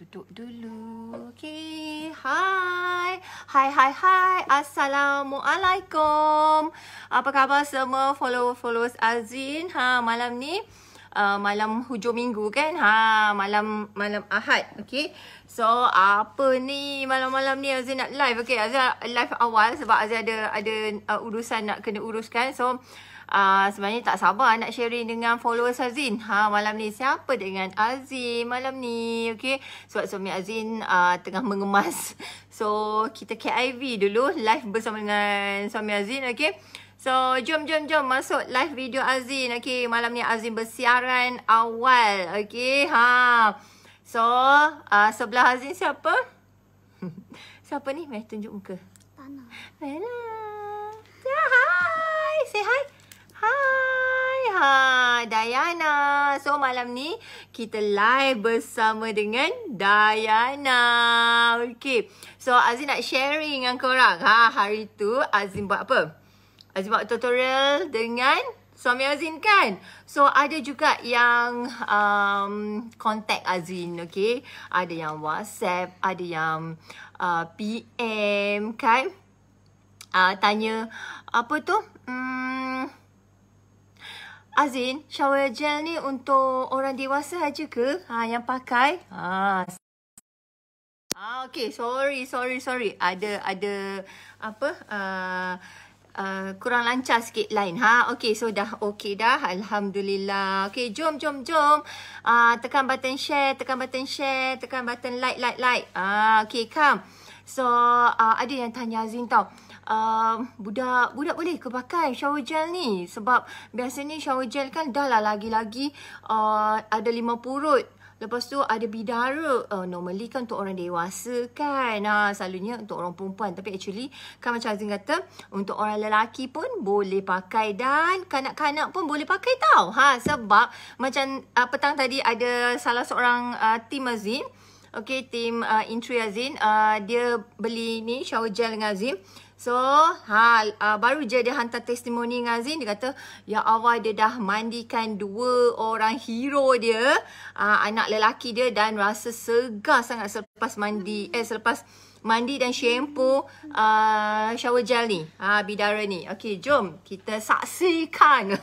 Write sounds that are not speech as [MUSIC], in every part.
duduk dulu. Okay. Hai. Hai, hai, hai. Assalamualaikum. Apa khabar semua follower-followers Azin? Ha, malam ni uh, malam hujung minggu kan? Ha, malam malam Ahad. Okay. So, apa ni malam-malam ni Azin nak live? Okay, Azin live awal sebab Azin ada ada uh, urusan nak kena uruskan. So, Uh, sebenarnya tak sabar nak sharing dengan followers Azin. Ha, malam ni siapa dengan Azin malam ni? Okay. Sebab suami Azin uh, tengah mengemas. [LAUGHS] So, kita KIV dulu live bersama dengan suami Azin. Okay. So, jom, jom, jom masuk live video Azin. Okay. Malam ni Azin bersiaran awal. Okay. Ha. So, uh, sebelah Azin siapa? [LAUGHS] siapa ni? Meh, tunjuk muka. Tanah. Bella. Say hi. Say hi. Hai. Ha, Dayana. So malam ni kita live bersama dengan Dayana. Okay. So Azim nak sharing dengan korang. Ha, hari tu Azim buat apa? Azim buat tutorial dengan suami Azin kan? So ada juga yang um, contact Azin, okay? Ada yang WhatsApp, ada yang uh, PM kan? Uh, tanya apa tu? Hmm, Azin, shower gel ni untuk orang dewasa aja ke? Ha, yang pakai? Ha. Ah, okay. Sorry, sorry, sorry. Ada, ada apa? Uh, uh, kurang lancar sikit line. Ha, okay. So, dah okay dah. Alhamdulillah. Okay, jom, jom, jom. Uh, tekan button share, tekan button share, tekan button like, like, like. Ah, okay, come. So, uh, ada yang tanya Azin tau uh, budak budak boleh ke pakai shower gel ni sebab biasanya shower gel kan dah lah lagi-lagi uh, ada lima purut Lepas tu ada bidara. Uh, normally kan untuk orang dewasa kan. Ha, selalunya untuk orang perempuan. Tapi actually kan macam Azin kata. Untuk orang lelaki pun boleh pakai. Dan kanak-kanak pun boleh pakai tau. Ha, sebab macam uh, petang tadi ada salah seorang uh, team Azin. Okay, team uh, Intri Azin. Uh, dia beli ni shower gel dengan Azim. So, ha, uh, baru je dia hantar testimoni dengan Azin. Dia kata, Ya Allah, dia dah mandikan dua orang hero dia. Uh, anak lelaki dia dan rasa segar sangat selepas mandi. Eh, selepas mandi dan shampoo uh, shower gel ni. Ha, bidara ni. Okay, jom kita saksikan.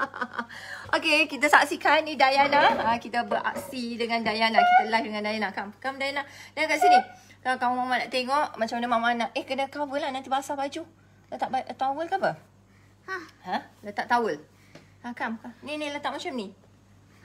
[LAUGHS] okay, kita saksikan ni Dayana. Ha, kita beraksi dengan Dayana. Kita live dengan Dayana. Come, come Dayana. Dayana kat sini. Kalau kamu mama nak tengok macam mana mama nak. Eh kena cover lah nanti basah baju. Letak towel ke apa? Ha. Ha? Letak towel. Ha kam. Ni ni letak macam ni.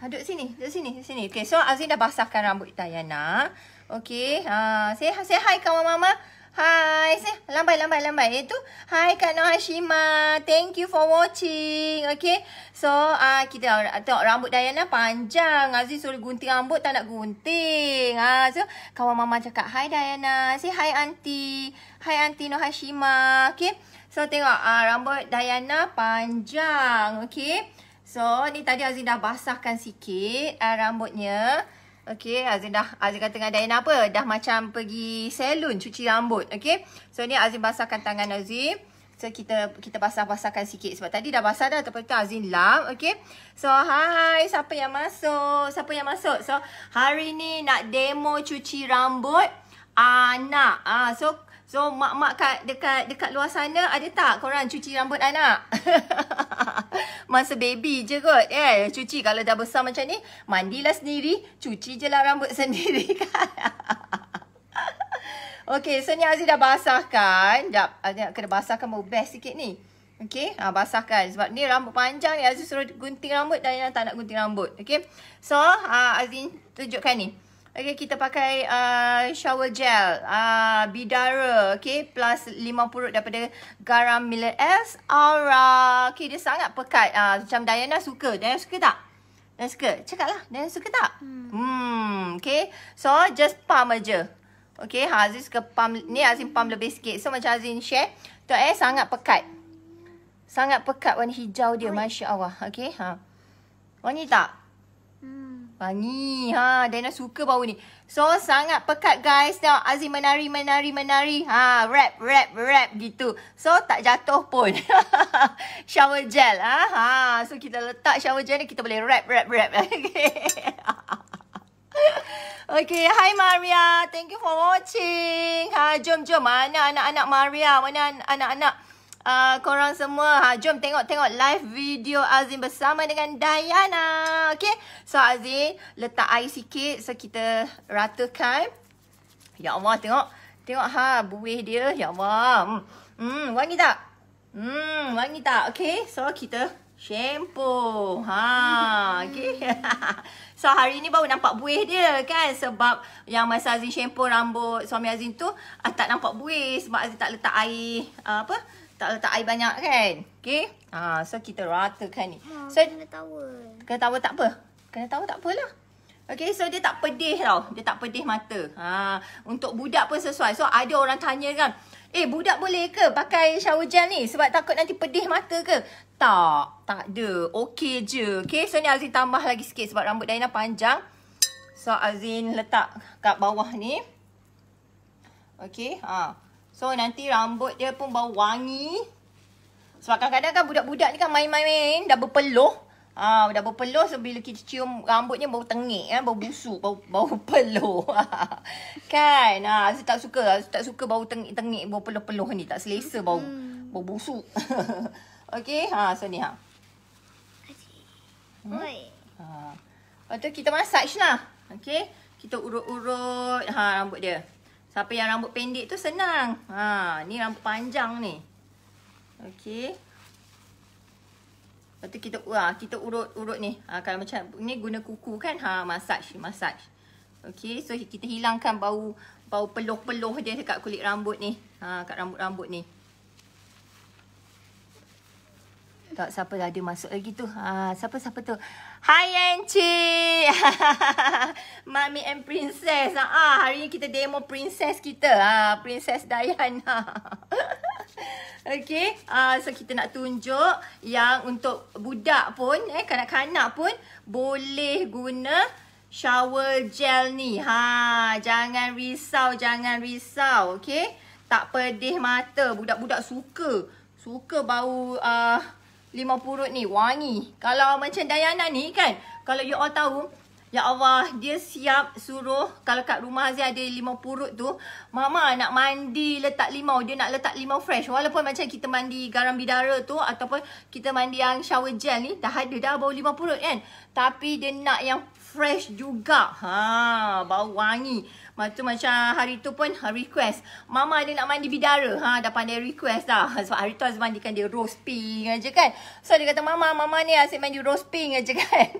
Ha duduk sini, duduk sini, duduk sini. Okay, so Azin dah basahkan rambut Dayana. Okay, ha, say, say hi kawan mama. Hai, lambai, lambai, lambai. Itu, hai Kak Noh Hashima. Thank you for watching. Okay, so uh, kita tengok rambut Dayana panjang. Aziz suruh gunting rambut, tak nak gunting. Ha, so, kawan mama cakap, hai Dayana. Say hi auntie. Hai auntie Noh Hashima. Okay, so tengok uh, rambut Dayana panjang. Okay, so ni tadi Aziz dah basahkan sikit uh, rambutnya. Okay, Azim dah, Azim kata dengan Diana apa? Dah macam pergi salon cuci rambut. Okay, so ni Azim basahkan tangan Azim. So kita kita basah-basahkan sikit sebab tadi dah basah dah tapi tu Azim lap. Okay, so hai siapa yang masuk? Siapa yang masuk? So hari ni nak demo cuci rambut anak. Ah, so So mak-mak kat dekat dekat luar sana ada tak korang cuci rambut anak? [LAUGHS] Masa baby je kot eh. Cuci kalau dah besar macam ni, mandilah sendiri, cuci je lah rambut [LAUGHS] sendiri kan. [LAUGHS] okay, so ni Aziz dah basahkan. Sekejap, Aziz kena basahkan mau best sikit ni. Okay, ha, basahkan. Sebab ni rambut panjang ni Aziz suruh gunting rambut dan yang tak nak gunting rambut. Okay, so ha, Aziz tunjukkan ni. Okay, kita pakai uh, shower gel. Uh, Bidara. Okay, plus 50 daripada garam Miller S. Aura. Okay, dia sangat pekat. Uh, macam Diana suka. Diana suka tak? Diana suka? Cakap lah. Diana suka tak? Hmm. hmm. Okay, so just pump aja. Okay, ha, Aziz suka pump. Ni Azim pump lebih sikit. So, macam Azim share. Tu eh, sangat pekat. Sangat pekat warna hijau dia. Masya Allah. Okay, ha. Wangi tak? Wangi. Ha, Dana suka bau ni. So, sangat pekat guys. Tengok Azim menari, menari, menari. Ha, rap, rap, rap gitu. So, tak jatuh pun. [LAUGHS] shower gel. Ha, ha. So, kita letak shower gel ni, kita boleh rap, rap, rap. [LAUGHS] Okay, hi Maria. Thank you for watching. Ha, jom, jom. Mana anak-anak Maria? Mana anak-anak uh, korang semua? Ha, jom tengok-tengok live video Azin bersama dengan Diana. Okay, so Azin letak air sikit so kita ratakan. Ya Allah, tengok. Tengok ha, buih dia. Ya Allah. Hmm, hmm wangi tak? Hmm, wangi tak? Okay, so kita shampoo. Ha, okay. [LAUGHS] So hari ni baru nampak buih dia kan sebab yang masa Azin shampoo rambut suami Azin tu uh, tak nampak buih sebab Azin tak letak air uh, apa? Tak letak air banyak kan? Okay? Ha, so kita ratakan ni. Ha, so, kena towel. Kena towel tak apa? Kena towel tak apalah. Okay, so dia tak pedih tau. Dia tak pedih mata. Ha, untuk budak pun sesuai. So ada orang tanya kan, Eh budak boleh ke pakai shower gel ni sebab takut nanti pedih mata ke? Tak, tak ada. Okey je. Okay, so ni Azin tambah lagi sikit sebab rambut Daina panjang. So Azin letak kat bawah ni. Okay, ha. So nanti rambut dia pun bau wangi. Sebab kadang-kadang kan budak-budak ni kan main-main dah berpeluh. Ah, dah berpeluh so bila kita cium rambutnya bau tengik kan, bau busuk, bau bau [LAUGHS] peluh. [LAUGHS] kan? Ah, saya tak suka, saya tak suka bau tengik-tengik, bau peluh-peluh ni, tak selesa bau hmm. bau busuk. [LAUGHS] Okey, ha so ni ha. Hmm? Oi. Ha. Lepas tu kita massage lah. Okey, kita urut-urut ha rambut dia. Siapa yang rambut pendek tu senang. Ha, ni rambut panjang ni. Okey. Lepas tu kita wah, kita urut-urut ni. Ha, kalau macam ni guna kuku kan, ha massage, massage. Okey, so kita hilangkan bau bau peluh-peluh dia dekat kulit rambut ni. Ha, kat rambut-rambut ni. Tak siapa ada masuk lagi tu. Ha, siapa-siapa tu? Hi Yanchi. [LAUGHS] Mami and Princess. Ha, ah, hari ni kita demo princess kita. Ha, Princess Diana. [LAUGHS] Okay, uh, so kita nak tunjuk yang untuk budak pun, eh, kanak-kanak pun boleh guna shower gel ni. Ha, jangan risau, jangan risau, okay. Tak pedih mata, budak-budak suka. Suka bau uh, lima purut ni, wangi. Kalau macam Diana ni kan, kalau you all tahu, Ya Allah, dia siap suruh kalau kat rumah Azia ada limau purut tu, mama nak mandi letak limau, dia nak letak limau fresh. Walaupun macam kita mandi garam bidara tu ataupun kita mandi yang shower gel ni, dah ada dah bau limau purut kan. Tapi dia nak yang fresh juga. Ha, bau wangi. Macam macam hari tu pun request. Mama dia nak mandi bidara. Ha, dah pandai request dah. [LAUGHS] Sebab hari tu Azia mandikan dia rose pink aja kan. So dia kata, mama, mama ni asyik mandi rose pink aja [LAUGHS] kan. [LAUGHS]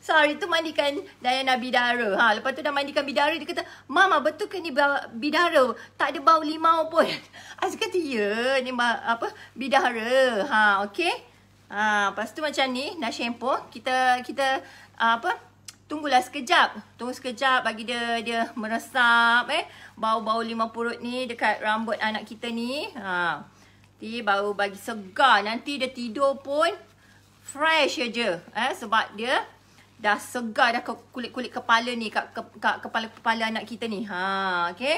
So hari tu mandikan Diana bidara. Ha, lepas tu dah mandikan bidara dia kata, "Mama, betul ke ni bidara? Tak ada bau limau pun." Aziz kata, "Ya, ni apa? Bidara." Ha, okey. Ha, lepas tu macam ni, nak shampoo, kita kita apa? Tunggulah sekejap. Tunggu sekejap bagi dia dia meresap eh bau-bau limau purut ni dekat rambut anak kita ni. Ha. Nanti baru bagi segar. Nanti dia tidur pun fresh aja eh sebab dia dah segar dah kulit-kulit kepala ni kat, kat kepala-kepala anak kita ni. Ha, okey.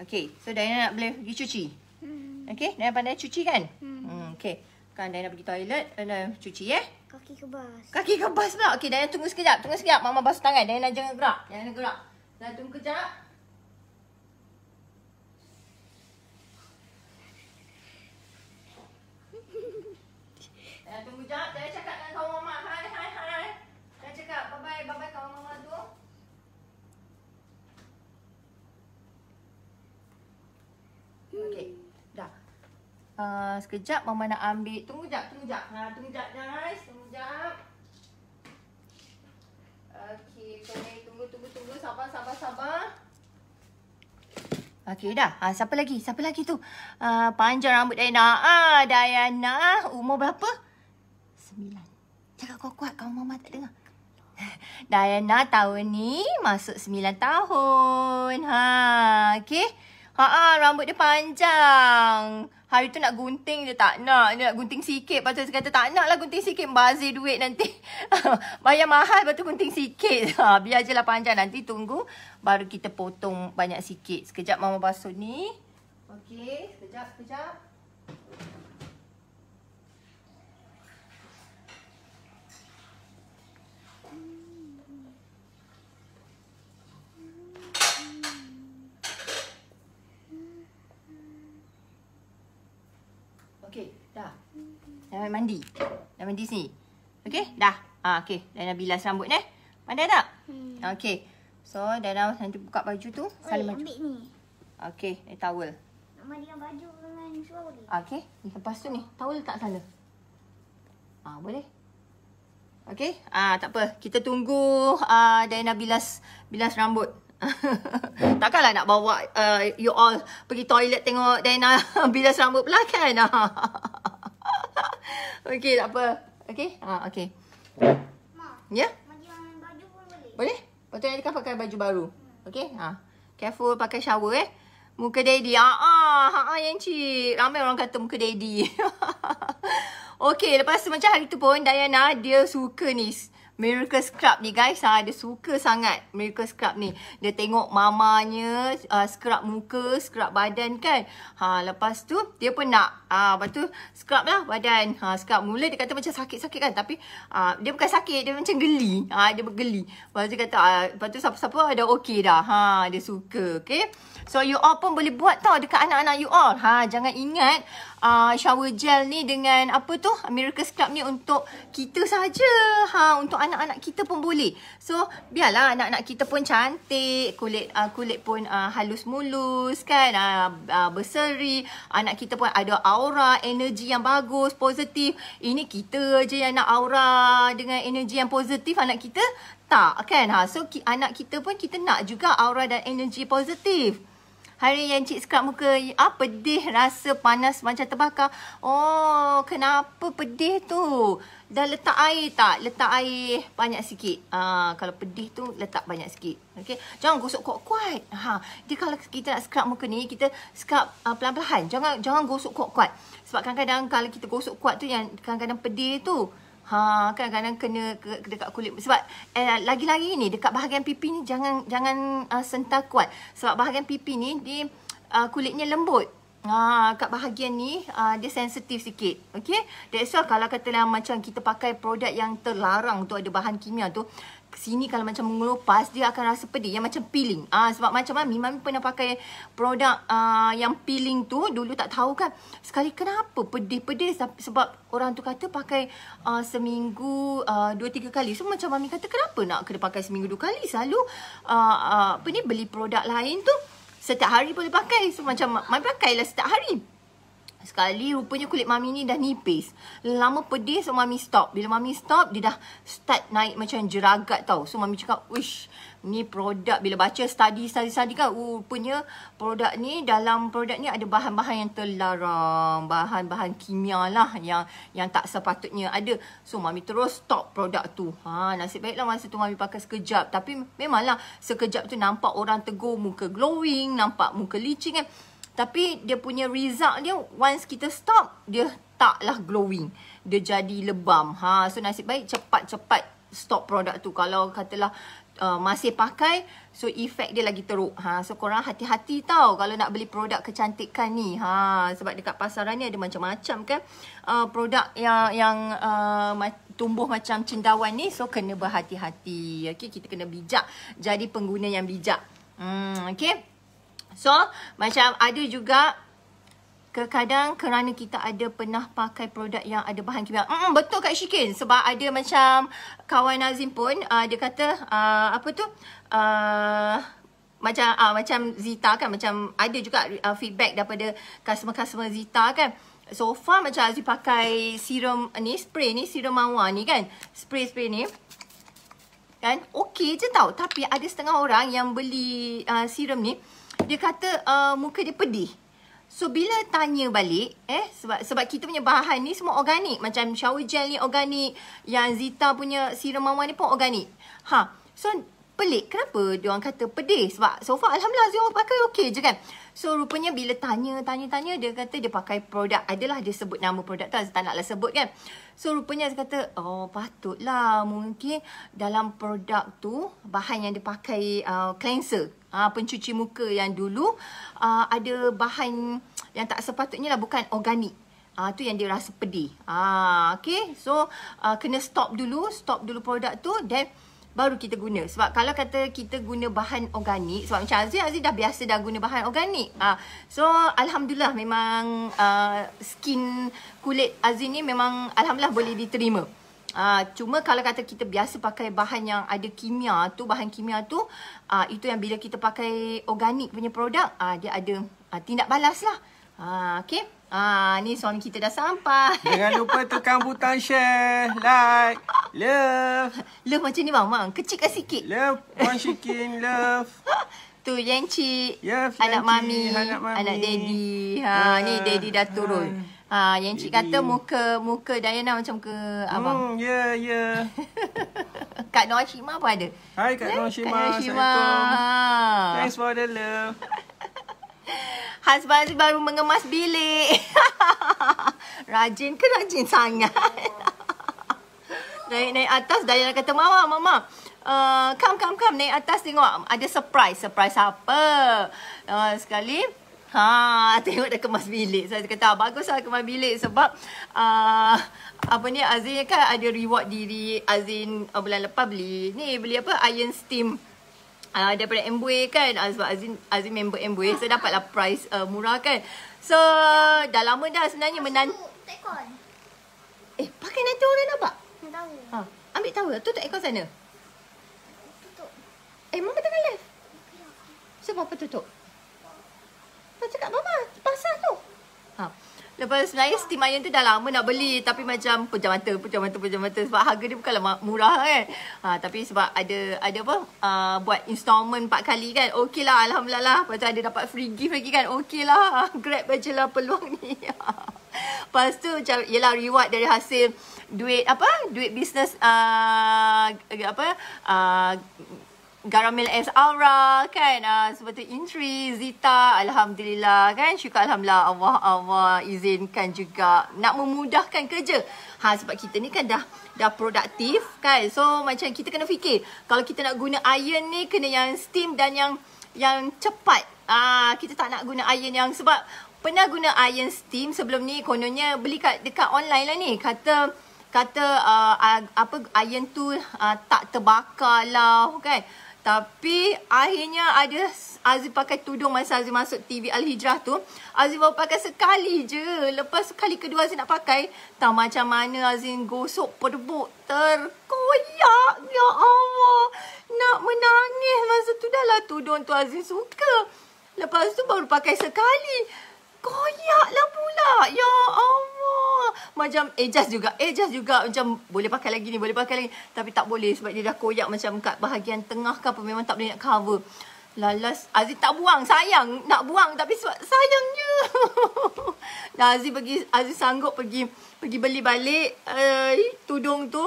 Okey, so Diana nak boleh pergi cuci. Hmm. Okey, Diana pandai cuci kan? Hmm. hmm okey. Kan Diana pergi toilet, Diana cuci eh. Kaki kebas. Kaki kebas pula. Okey, Diana tunggu sekejap. Tunggu sekejap. Mama basuh tangan. Diana jangan gerak. Diana gerak. Diana tunggu kejap. [LAUGHS] Diana tunggu kejap. Diana cakap dengan kawan mama. Hai, hai, hai. Diana cakap bye-bye. Bye-bye kawan mama tu. Okey. Dah. Uh, sekejap mama nak ambil. Tunggu jap, tunggu jap. Ha, tunggu jap guys. Tunggu jap. Okey, tunggu, tunggu, tunggu. Sabar, sabar, sabar. Okey dah. Ha, siapa lagi? Siapa lagi tu? Uh, panjang rambut Diana. Ah, Diana. Umur berapa? sembilan. Cakap kuat-kuat kalau mama tak dengar. [LAUGHS] Diana tahun ni masuk sembilan tahun. Ha, okey. Ha ah, rambut dia panjang. Hari tu nak gunting dia tak nak. Dia nak gunting sikit. Lepas tu dia kata tak nak lah gunting sikit. Bazir duit nanti. [LAUGHS] Bayar mahal lepas tu gunting sikit. [LAUGHS] Ha, biar je lah panjang. Nanti tunggu. Baru kita potong banyak sikit. Sekejap mama basuh ni. Okey. Sekejap, sekejap. Dah. Dah mandi. Dah mandi sini. Okey? Dah. Ah, okey. Dah nak bilas rambut ni. Pandai tak? Hmm. Okey. So, dah dah nanti buka baju tu. Salim baju. Ambil ni. Okey, ni towel. Nak mandikan baju dengan seluar boleh? Okey. Lepas tu ni, towel letak sana. Ah, boleh. Okey. Ah, tak apa. Kita tunggu ah Diana bilas bilas rambut. [LAUGHS] Takkanlah nak bawa uh, you all pergi toilet tengok Diana [LAUGHS] bilas rambut pula kan? [LAUGHS] [LAUGHS] okey, tak apa. Okey? Ah, okey. Ma. Ya? Yeah? baju boleh. Boleh? Lepas tu nanti kan pakai baju baru. Okey? Ha. Careful pakai shower eh. Muka daddy. Ah, ah, ha, ah, yang cik. Ramai orang kata muka daddy. [LAUGHS] Okey, lepas tu macam hari tu pun Diana dia suka ni Miracle Scrub ni guys. Ha, dia suka sangat Miracle Scrub ni. Dia tengok mamanya uh, scrub muka, scrub badan kan. Ha, lepas tu dia pun nak. Ha, lepas tu scrub lah badan. Ha, scrub mula dia kata macam sakit-sakit kan. Tapi uh, dia bukan sakit, dia macam geli. Ha, dia bergeli. Lepas tu kata, uh, lepas tu siapa-siapa ada okey dah. Ha, dia suka. Okay. So you all pun boleh buat tau dekat anak-anak you all. Ha, jangan ingat uh, shower gel ni dengan apa tu Miracle Scrub ni untuk kita saja. Ha untuk anak-anak kita pun boleh. So biarlah anak-anak kita pun cantik, kulit uh, kulit pun uh, halus mulus kan, uh, uh, berseri, anak kita pun ada aura, energi yang bagus, positif. Ini kita je yang nak aura dengan energi yang positif anak kita tak kan ha so ki, anak kita pun kita nak juga aura dan energi positif Hari yang cik scrub muka, ah pedih rasa panas macam terbakar. Oh, kenapa pedih tu? Dah letak air tak? Letak air banyak sikit. Ah, kalau pedih tu letak banyak sikit. Okey. Jangan gosok kuat-kuat. Ha, dia kalau kita nak scrub muka ni, kita scrub uh, pelan-pelan. Jangan jangan gosok kuat-kuat. Sebab kadang-kadang kalau kita gosok kuat tu yang kadang-kadang pedih tu. Ha kan kadang kena ke, dekat kulit sebab eh, lagi-lagi ni dekat bahagian pipi ni jangan jangan uh, sentak kuat sebab bahagian pipi ni dia uh, kulitnya lembut. Ha kat bahagian ni uh, dia sensitif sikit. Okey. That's why kalau katalah macam kita pakai produk yang terlarang tu ada bahan kimia tu sini kalau macam mengelupas dia akan rasa pedih yang macam peeling. Ah sebab macam mami mami pernah pakai produk uh, yang peeling tu dulu tak tahu kan. Sekali kenapa pedih-pedih sebab orang tu kata pakai uh, seminggu uh, dua tiga kali. So macam mami kata kenapa nak kena pakai seminggu dua kali? Selalu uh, uh, apa ni beli produk lain tu setiap hari boleh pakai. So macam mami pakailah setiap hari. Sekali rupanya kulit mami ni dah nipis. Lama pedih so mami stop. Bila mami stop dia dah start naik macam jeragat tau. So mami cakap, "Wish, ni produk bila baca study study study kan rupanya produk ni dalam produk ni ada bahan-bahan yang terlarang, bahan-bahan kimia lah yang yang tak sepatutnya ada." So mami terus stop produk tu. Ha, nasib baiklah masa tu mami pakai sekejap. Tapi memanglah sekejap tu nampak orang tegur muka glowing, nampak muka licin kan. Tapi dia punya result dia once kita stop dia taklah glowing. Dia jadi lebam. Ha so nasib baik cepat-cepat stop produk tu. Kalau katalah uh, masih pakai so efek dia lagi teruk. Ha so korang hati-hati tau kalau nak beli produk kecantikan ni. Ha sebab dekat pasaran ni ada macam-macam kan uh, produk yang yang uh, tumbuh macam cendawan ni so kena berhati-hati. Okey kita kena bijak jadi pengguna yang bijak. Hmm okey. So, macam ada juga Kadang-kadang kerana kita ada pernah pakai produk yang ada bahan kimia. Mm, betul Kak Syikin. Sebab ada macam kawan Nazim pun, uh, dia kata, uh, apa tu, uh, macam uh, macam Zita kan, macam ada juga uh, feedback daripada customer-customer Zita kan. So far macam Azri pakai serum ni, spray ni, serum mawar ni kan. Spray-spray ni. Kan, okey je tau. Tapi ada setengah orang yang beli uh, serum ni, dia kata uh, muka dia pedih. So bila tanya balik eh sebab sebab kita punya bahan ni semua organik macam shower gel ni organik, yang Zita punya serum mawar ni pun organik. Ha. So pelik kenapa dia orang kata pedih sebab so far alhamdulillah dia orang pakai okey je kan. So rupanya bila tanya tanya tanya dia kata dia pakai produk adalah dia sebut nama produk tu tak naklah sebut kan. So rupanya dia kata oh patutlah mungkin dalam produk tu bahan yang dipakai uh, cleanser uh, pencuci muka yang dulu uh, ada bahan yang tak sepatutnya lah bukan organik. Uh, tu yang dia rasa pedih. Uh, okey. So uh, kena stop dulu, stop dulu produk tu then baru kita guna. Sebab kalau kata kita guna bahan organik, sebab macam Aziz, Aziz dah biasa dah guna bahan organik. Uh, so, Alhamdulillah memang uh, skin kulit Aziz ni memang Alhamdulillah boleh diterima. Uh, cuma kalau kata kita biasa pakai bahan yang ada kimia tu, bahan kimia tu, uh, itu yang bila kita pakai organik punya produk, uh, dia ada uh, tindak balas lah. Uh, okay. Ah, ni suami kita dah sampai. [LAUGHS] Jangan lupa tekan butang share, like, love. Love macam ni bang, bang. Kecilkan sikit. Love, one chicken, love. [LAUGHS] Tu Yanci. Yes, anak Yanci, mami, anak mami. anak daddy. Ha, Ah, ni daddy dah turun. Ha, Yanci Daddy. kata muka muka Diana macam muka abang. Hmm, ya, yeah, ya. Yeah. [LAUGHS] Kak Noah Shima pun ada. Hai Kak Noh Shima. Kak Noah Shima. Thanks for the love. [LAUGHS] Husband baru mengemas bilik. [LAUGHS] rajin ke rajin sangat? Naik-naik atas Dayana kata, Mama, Mama. Uh, come, come, come. Naik atas tengok. Ada surprise. Surprise apa? Uh, sekali. Ha, [LAUGHS] tengok dah kemas bilik. Saya kata, baguslah kemas bilik sebab uh, apa ni Azin kan ada reward diri Azin uh, bulan lepas beli. Ni beli apa? Iron steam. Uh, daripada Amway kan. Uh, sebab Azin Azin member Amway so dapatlah price uh, murah kan. So dah lama dah sebenarnya menan eh pakai nanti orang nampak tahu. ha ambil tahu tutup aircon sana. Tutup. eh mama tengah live. Sebab apa tutup Kau cakap mama pasal tu ha Lepas sebenarnya steam iron tu dah lama nak beli tapi macam pejam mata, pejam mata, pejam mata sebab harga dia bukanlah murah kan. Ha, tapi sebab ada ada apa uh, buat installment 4 kali kan. Okey lah alhamdulillah lah. Lepas tu ada dapat free gift lagi kan. Okey lah. [LAUGHS] Grab je lah peluang ni. [LAUGHS] Lepas tu macam yelah reward dari hasil duit apa? Duit bisnes uh, apa? Uh, Garamil S Aura kan? Uh, seperti Intri Zita alhamdulillah kan? Syukur alhamdulillah Allah Allah izinkan juga nak memudahkan kerja. Ha sebab kita ni kan dah dah produktif kan? So macam kita kena fikir kalau kita nak guna iron ni kena yang steam dan yang yang cepat. Ah kita tak nak guna iron yang sebab pernah guna iron steam sebelum ni kononnya beli kat dekat online lah ni. Kata kata uh, apa iron tu uh, tak terbakar lah kan tapi akhirnya ada Aziz pakai tudung masa Aziz masuk TV Al-Hijrah tu. Aziz baru pakai sekali je. Lepas sekali kedua Aziz nak pakai. Tak macam mana Aziz gosok pedebuk. Terkoyak. Ya Allah. Nak menangis. Masa tu dah lah tudung tu Aziz suka. Lepas tu baru pakai sekali. Koyaklah pula. Ya Allah. Macam Ejaz juga. Ejaz juga macam boleh pakai lagi ni. Boleh pakai lagi. Tapi tak boleh sebab dia dah koyak macam kat bahagian tengah ke apa. Memang tak boleh nak cover. Lalas Aziz tak buang. Sayang. Nak buang tapi sebab sayang je. Dan Aziz pergi, Aziz sanggup pergi pergi beli balik uh, tudung tu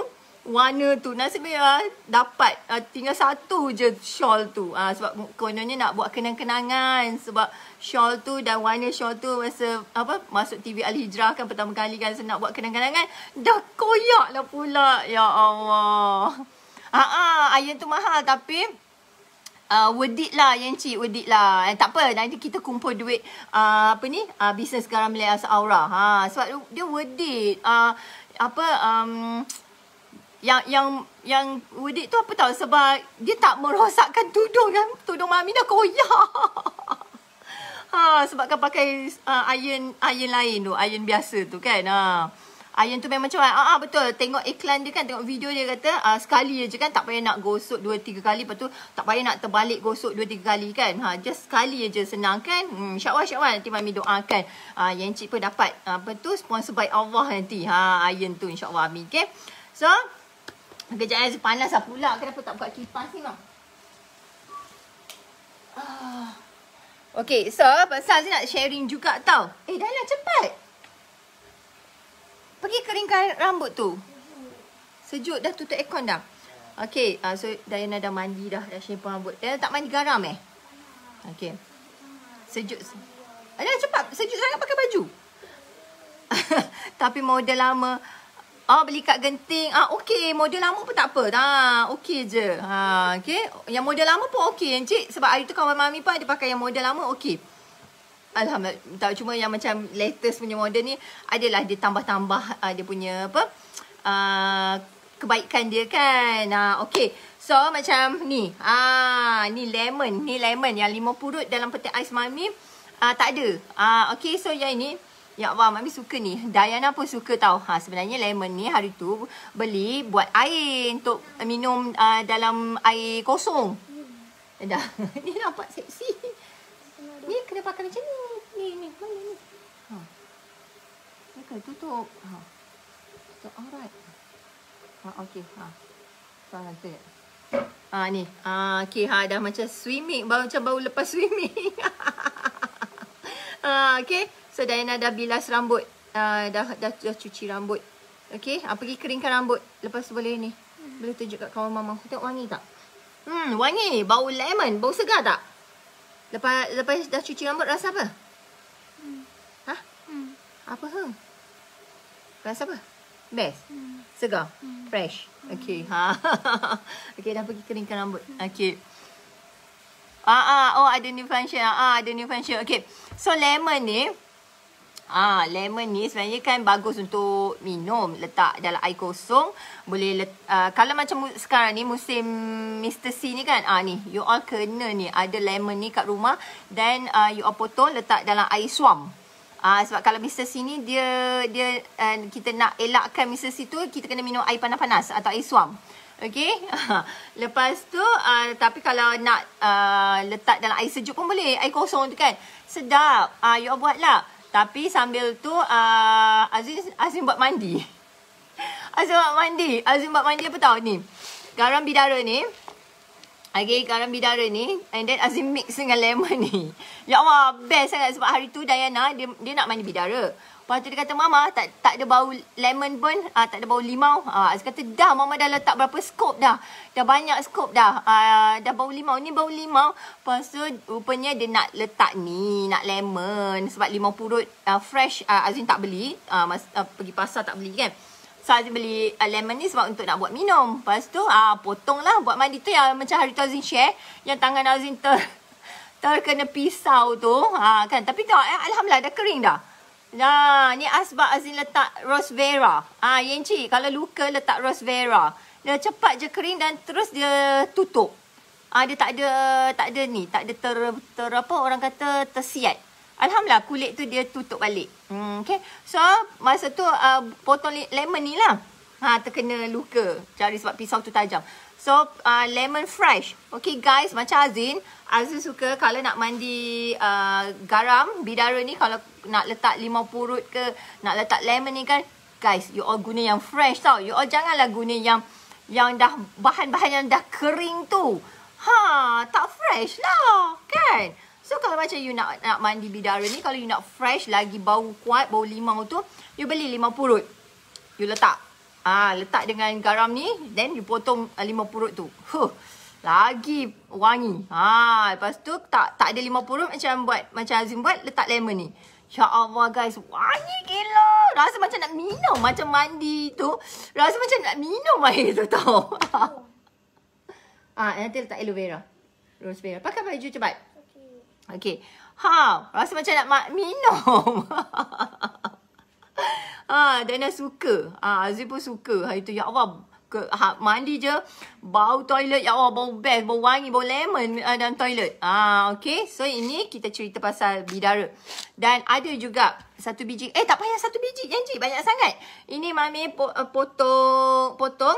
warna tu. Nasib baik ah, dapat uh, tinggal satu je shawl tu. Uh, sebab kononnya nak buat kenang-kenangan. Sebab shawl tu dan warna shawl tu masa apa masuk TV Al Hijrah kan pertama kali kan so nak buat kenang-kenangan dah koyak lah pula. Ya Allah. Ah uh, iron tu mahal tapi uh, worth it lah yang cik worth it lah. Eh, tak apa nanti kita kumpul duit uh, apa ni uh, bisnes garam Malaya Aura ha sebab dia worth it. Uh, apa um, yang yang yang it tu apa tahu sebab dia tak merosakkan tudung kan? Tudung mami dah koyak. [LAUGHS] Ha sebab kan pakai uh, iron iron lain tu iron biasa tu kan? Ha. Iron tu memang macam ah, ah betul. Tengok iklan dia kan? Tengok video dia kata ah, sekali je kan? Tak payah nak gosok 2 3 kali. Lepas tu tak payah nak terbalik gosok 2 3 kali kan? Ha just sekali je senang kan? Hmm, insyaallah insyaallah. Nanti mami doakan. Ah yang cik pun dapat apa tu? Sponsor by Allah nanti. Ha iron tu insyaallah amin okey? So kejap eh panas lah pula kenapa tak buka kipas ni bang ah. Okay, so pasal Aziz nak sharing juga tau. Eh, dah lah cepat. Pergi keringkan rambut tu. Sejuk dah tutup aircon dah. Okay, uh, so Diana dah mandi dah. Dah shampoo rambut. Diana tak mandi garam eh? Okay. Sejuk. Ada cepat. Sejuk sangat pakai baju. [LAUGHS] Tapi model lama. Ah beli kat genting. Ah okey, model lama pun tak apa. Ha, okey je. Ha, okey. Yang model lama pun okey encik sebab hari tu kawan mami pun ada pakai yang model lama okey. Alhamdulillah. Tak cuma yang macam latest punya model ni adalah dia tambah-tambah uh, dia punya apa? Uh, kebaikan dia kan. Ha, okey. So macam ni. Ah, ni lemon, ni lemon yang lima purut dalam peti ais mami ah tak ada. Ah okey so yang ini Ya Allah, Mami suka ni. Diana pun suka tau. Ha, sebenarnya lemon ni hari tu beli buat air untuk minum uh, dalam air kosong. Hmm. Dah. [LAUGHS] ni nampak seksi. Ni kena pakai macam ni. Ni, ni. Mana ni? Ha. Ni kena tutup. Ha. Tutup. Alright. Ha, okay. Ha. Sangat tu ya. Ha, ni. Ha, okay. Ha, dah macam swimming. Baru macam baru lepas swimming. [LAUGHS] ha, okay. So Diana dah bilas rambut. Uh, dah, dah dah cuci rambut. Okey, uh, pergi keringkan rambut. Lepas tu boleh ni. Boleh tunjuk kat kawan mama. Tengok wangi tak? Hmm, wangi. Bau lemon. Bau segar tak? Lepas lepas dah cuci rambut rasa apa? Hmm. Ha? Hmm. Apa ha? Rasa apa? Best. Hmm. Segar. Hmm. Fresh. Okey. Ha. [LAUGHS] Okey, dah pergi keringkan rambut. Okey. Ah ah, oh ada new function. Ah, ada new function. Okey. So lemon ni Ah, lemon ni sebenarnya kan bagus untuk minum. Letak dalam air kosong. Boleh let, uh, kalau macam sekarang ni musim Mr. C ni kan. Ah ni, you all kena ni ada lemon ni kat rumah then uh, you all potong letak dalam air suam. Ah sebab kalau Mr. C ni dia dia uh, kita nak elakkan Mr. C tu kita kena minum air panas-panas atau air suam. Okay. [LAUGHS] Lepas tu uh, tapi kalau nak uh, letak dalam air sejuk pun boleh. Air kosong tu kan. Sedap. Ah uh, you all buatlah. Tapi sambil tu uh, Aziz Aziz buat mandi. [LAUGHS] Aziz buat mandi. Aziz buat mandi apa tahu ni? Garam bidara ni. Okay, garam bidara ni. And then Aziz mix dengan lemon ni. [LAUGHS] Ya Allah, best sangat sebab hari tu Diana dia, dia nak mandi bidara. Lepas tu dia kata, Mama, tak tak ada bau lemon pun. Uh, tak ada bau limau. Uh, Aziz kata, dah Mama dah letak berapa skop dah. Dah banyak skop dah. Uh, dah bau limau. Ni bau limau. Lepas tu, rupanya dia nak letak ni. Nak lemon. Sebab limau purut uh, fresh. Uh, Azin tak beli. Uh, mas, uh, pergi pasar tak beli kan. So, beli uh, lemon ni sebab untuk nak buat minum. Lepas tu, uh, potong lah. Buat mandi tu yang macam hari tu Azin share. Yang tangan Azin ter, [LAUGHS] terkena pisau tu. Uh, kan. Tapi tengok, eh, Alhamdulillah dah kering dah. Nah, ni asbab Azin letak rose vera. Ah, Yenci, kalau luka letak rose vera. Dia cepat je kering dan terus dia tutup. Ah, dia tak ada tak ada ni, tak ada ter, ter apa orang kata tersiat. Alhamdulillah kulit tu dia tutup balik. Hmm, okay. So, masa tu uh, potong lemon ni lah. Ha, terkena luka. Cari sebab pisau tu tajam. So, uh, lemon fresh. Okay guys, macam Azin. Azin suka kalau nak mandi uh, garam, bidara ni kalau nak letak limau purut ke, nak letak lemon ni kan. Guys, you all guna yang fresh tau. You all janganlah guna yang yang dah bahan-bahan yang dah kering tu. Ha, tak fresh lah. Kan? So, kalau macam you nak nak mandi bidara ni, kalau you nak fresh, lagi bau kuat, bau limau tu, you beli limau purut. You letak. Ah, letak dengan garam ni, then you potong uh, lima purut tu. Huh. Lagi wangi. Ha, lepas tu tak tak ada lima purut macam buat macam Azim buat letak lemon ni. Ya Allah guys, wangi gila. Rasa macam nak minum macam mandi tu. Rasa macam nak minum air tu tau. [LAUGHS] ah, nanti letak aloe vera. Rose vera. Pakai baju cepat. Okey. Okey. Ha, rasa macam nak minum. [LAUGHS] Ha, Dana suka. Ha, Aziz pun suka. Hari tu, ya Allah. Ke, ha, mandi je. Bau toilet, ya Allah. Bau best, bau wangi, bau lemon uh, dalam toilet. Ha, okay. So, ini kita cerita pasal bidara. Dan ada juga satu biji. Eh, tak payah satu biji. Janji, banyak sangat. Ini Mami uh, potong, potong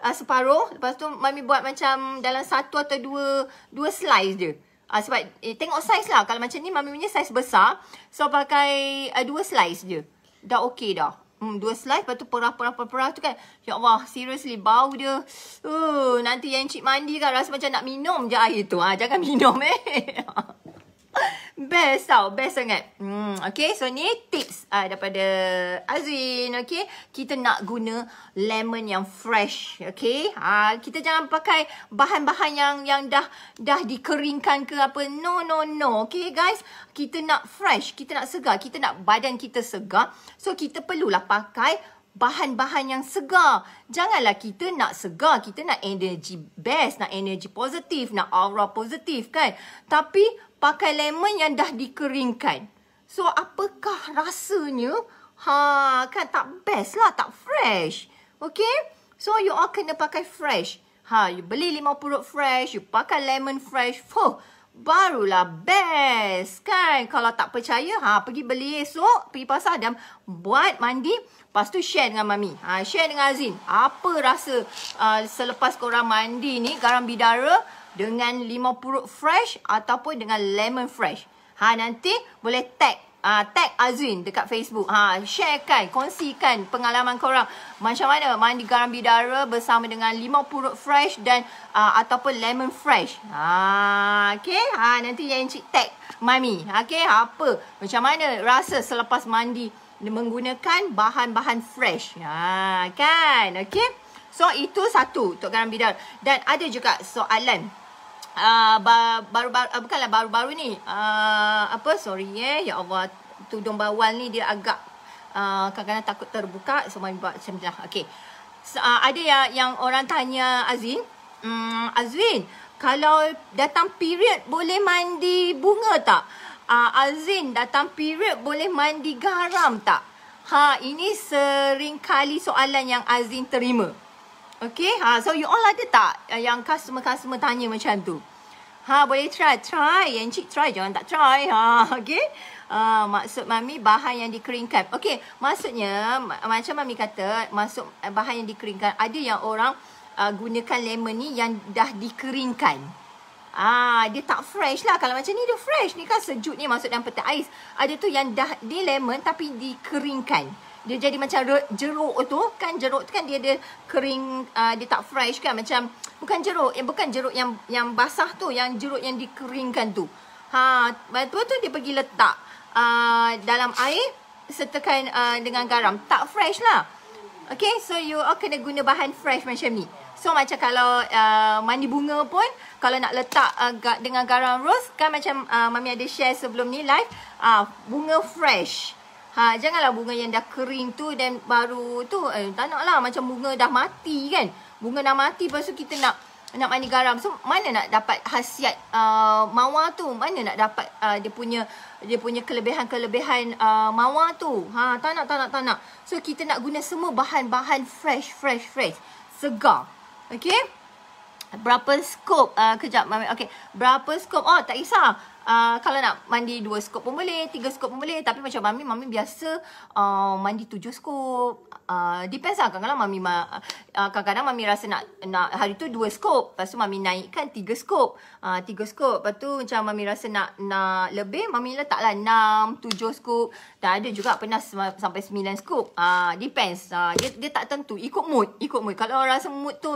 uh, separuh. Lepas tu, Mami buat macam dalam satu atau dua, dua slice je. Uh, sebab, eh, tengok saiz lah. Kalau macam ni, Mami punya saiz besar. So, pakai uh, dua slice je dah okey dah. Hmm, dua slice lepas tu perah-perah-perah tu kan. Ya Allah, seriously bau dia. Uh, nanti yang cik mandi kan rasa macam nak minum je air tu. Ha, jangan [LAUGHS] minum eh. [LAUGHS] Best tau. Best sangat. Hmm, okay. So ni tips uh, daripada Azwin. Okay. Kita nak guna lemon yang fresh. Okay. Uh, kita jangan pakai bahan-bahan yang yang dah dah dikeringkan ke apa. No, no, no. Okay guys. Kita nak fresh. Kita nak segar. Kita nak badan kita segar. So kita perlulah pakai bahan-bahan yang segar. Janganlah kita nak segar. Kita nak energy best. Nak energy positif. Nak aura positif kan. Tapi pakai lemon yang dah dikeringkan. So, apakah rasanya? Ha, kan tak best lah, tak fresh. Okay? So, you all kena pakai fresh. Ha, you beli limau purut fresh, you pakai lemon fresh. Fuh, barulah best kan. Kalau tak percaya, ha, pergi beli esok, pergi pasar dan buat mandi. Lepas tu share dengan Mami. Ha, share dengan Azin. Apa rasa uh, selepas korang mandi ni, garam bidara dengan limau purut fresh ataupun dengan lemon fresh. Ha, nanti boleh tag uh, tag Azwin dekat Facebook. Ha, sharekan, kongsikan pengalaman korang. Macam mana mandi garam bidara bersama dengan limau purut fresh dan uh, ataupun lemon fresh. Ha, okay. Ha, nanti yang cik tag Mami. Okay, apa? Macam mana rasa selepas mandi menggunakan bahan-bahan fresh. Ha, kan? Okay. So, itu satu untuk garam bidara. Dan ada juga soalan uh, baru-baru uh, bukanlah baru-baru ni. Uh, apa sorry eh. Ya Allah tudung bawal ni dia agak kadang-kadang takut terbuka. So mari buat macam lah. Okey. So, uh, ada yang yang orang tanya Azin um, Azwin kalau datang period boleh mandi bunga tak? Uh, Azin datang period boleh mandi garam tak? Ha ini sering kali soalan yang Azin terima Okay, ha, so you all ada tak yang customer-customer tanya macam tu? Ha, boleh try. Try. Yang cik try, jangan tak try. Ha, [LAUGHS] okay. Uh, maksud mami bahan yang dikeringkan. Okay, maksudnya macam mami kata, masuk uh, bahan yang dikeringkan. Ada yang orang uh, gunakan lemon ni yang dah dikeringkan. Ah, dia tak fresh lah. Kalau macam ni dia fresh. Ni kan sejuk ni masuk dalam peti ais. Ada tu yang dah di lemon tapi dikeringkan dia jadi macam jeruk tu kan jeruk tu kan dia ada kering uh, dia tak fresh kan? Macam bukan jeruk yang bukan jeruk yang yang basah tu yang jeruk yang dikeringkan tu. Ha betul tu dia pergi letak uh, dalam air sertakan uh, dengan garam. Tak fresh lah. Okay so you all kena guna bahan fresh macam ni. So macam kalau uh, mandi bunga pun kalau nak letak uh, dengan garam rose kan macam uh, mami ada share sebelum ni live uh, bunga fresh Ha, janganlah bunga yang dah kering tu dan baru tu. Eh, tak nak lah macam bunga dah mati kan. Bunga dah mati lepas tu kita nak nak mani garam. So, mana nak dapat khasiat uh, mawar tu? Mana nak dapat uh, dia punya dia punya kelebihan-kelebihan uh, mawar tu? Ha, tak nak, tak nak, tak nak. So, kita nak guna semua bahan-bahan fresh, fresh, fresh. Segar. Okay? Berapa skop? Uh, kejap. Okay. Berapa skop? Oh, tak kisah. Uh, kalau nak mandi dua skop pun boleh, tiga skop pun boleh. Tapi macam mami, mami biasa uh, mandi tujuh skop. Uh, depends lah. Kadang-kadang mami, uh, kadang-kadang mami rasa nak nak hari tu dua skop. Lepas tu mami naikkan tiga skop. Uh, tiga skop. Lepas tu macam mami rasa nak nak lebih, mami letaklah enam, tujuh skop. Dan ada juga pernah sampai sembilan skop. Uh, depends. Uh, dia, dia tak tentu. Ikut mood. Ikut mood. Kalau rasa mood tu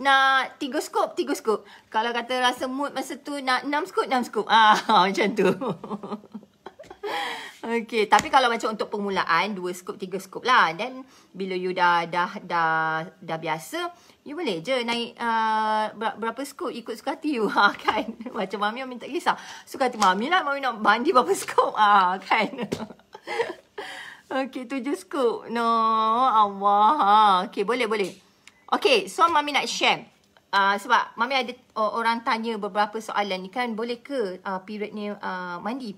nak tiga skop, tiga skop. Kalau kata rasa mood masa tu nak enam skop, enam skop. Ah. [LAUGHS] macam tu. [LAUGHS] Okay, tapi kalau macam untuk permulaan dua skop tiga skop lah. Dan bila you dah dah dah dah biasa, you boleh je naik uh, berapa skop ikut suka hati you ha, [LAUGHS] kan. Macam mami mami tak kisah. Suka hati mami lah mami nak mandi berapa skop ah ha, kan. Okay, tujuh skop. No, Allah. Ha. Okay, boleh boleh. Okay, so mami nak share. Uh, sebab mami ada uh, orang tanya beberapa soalan ni kan boleh ke uh, period ni uh, mandi?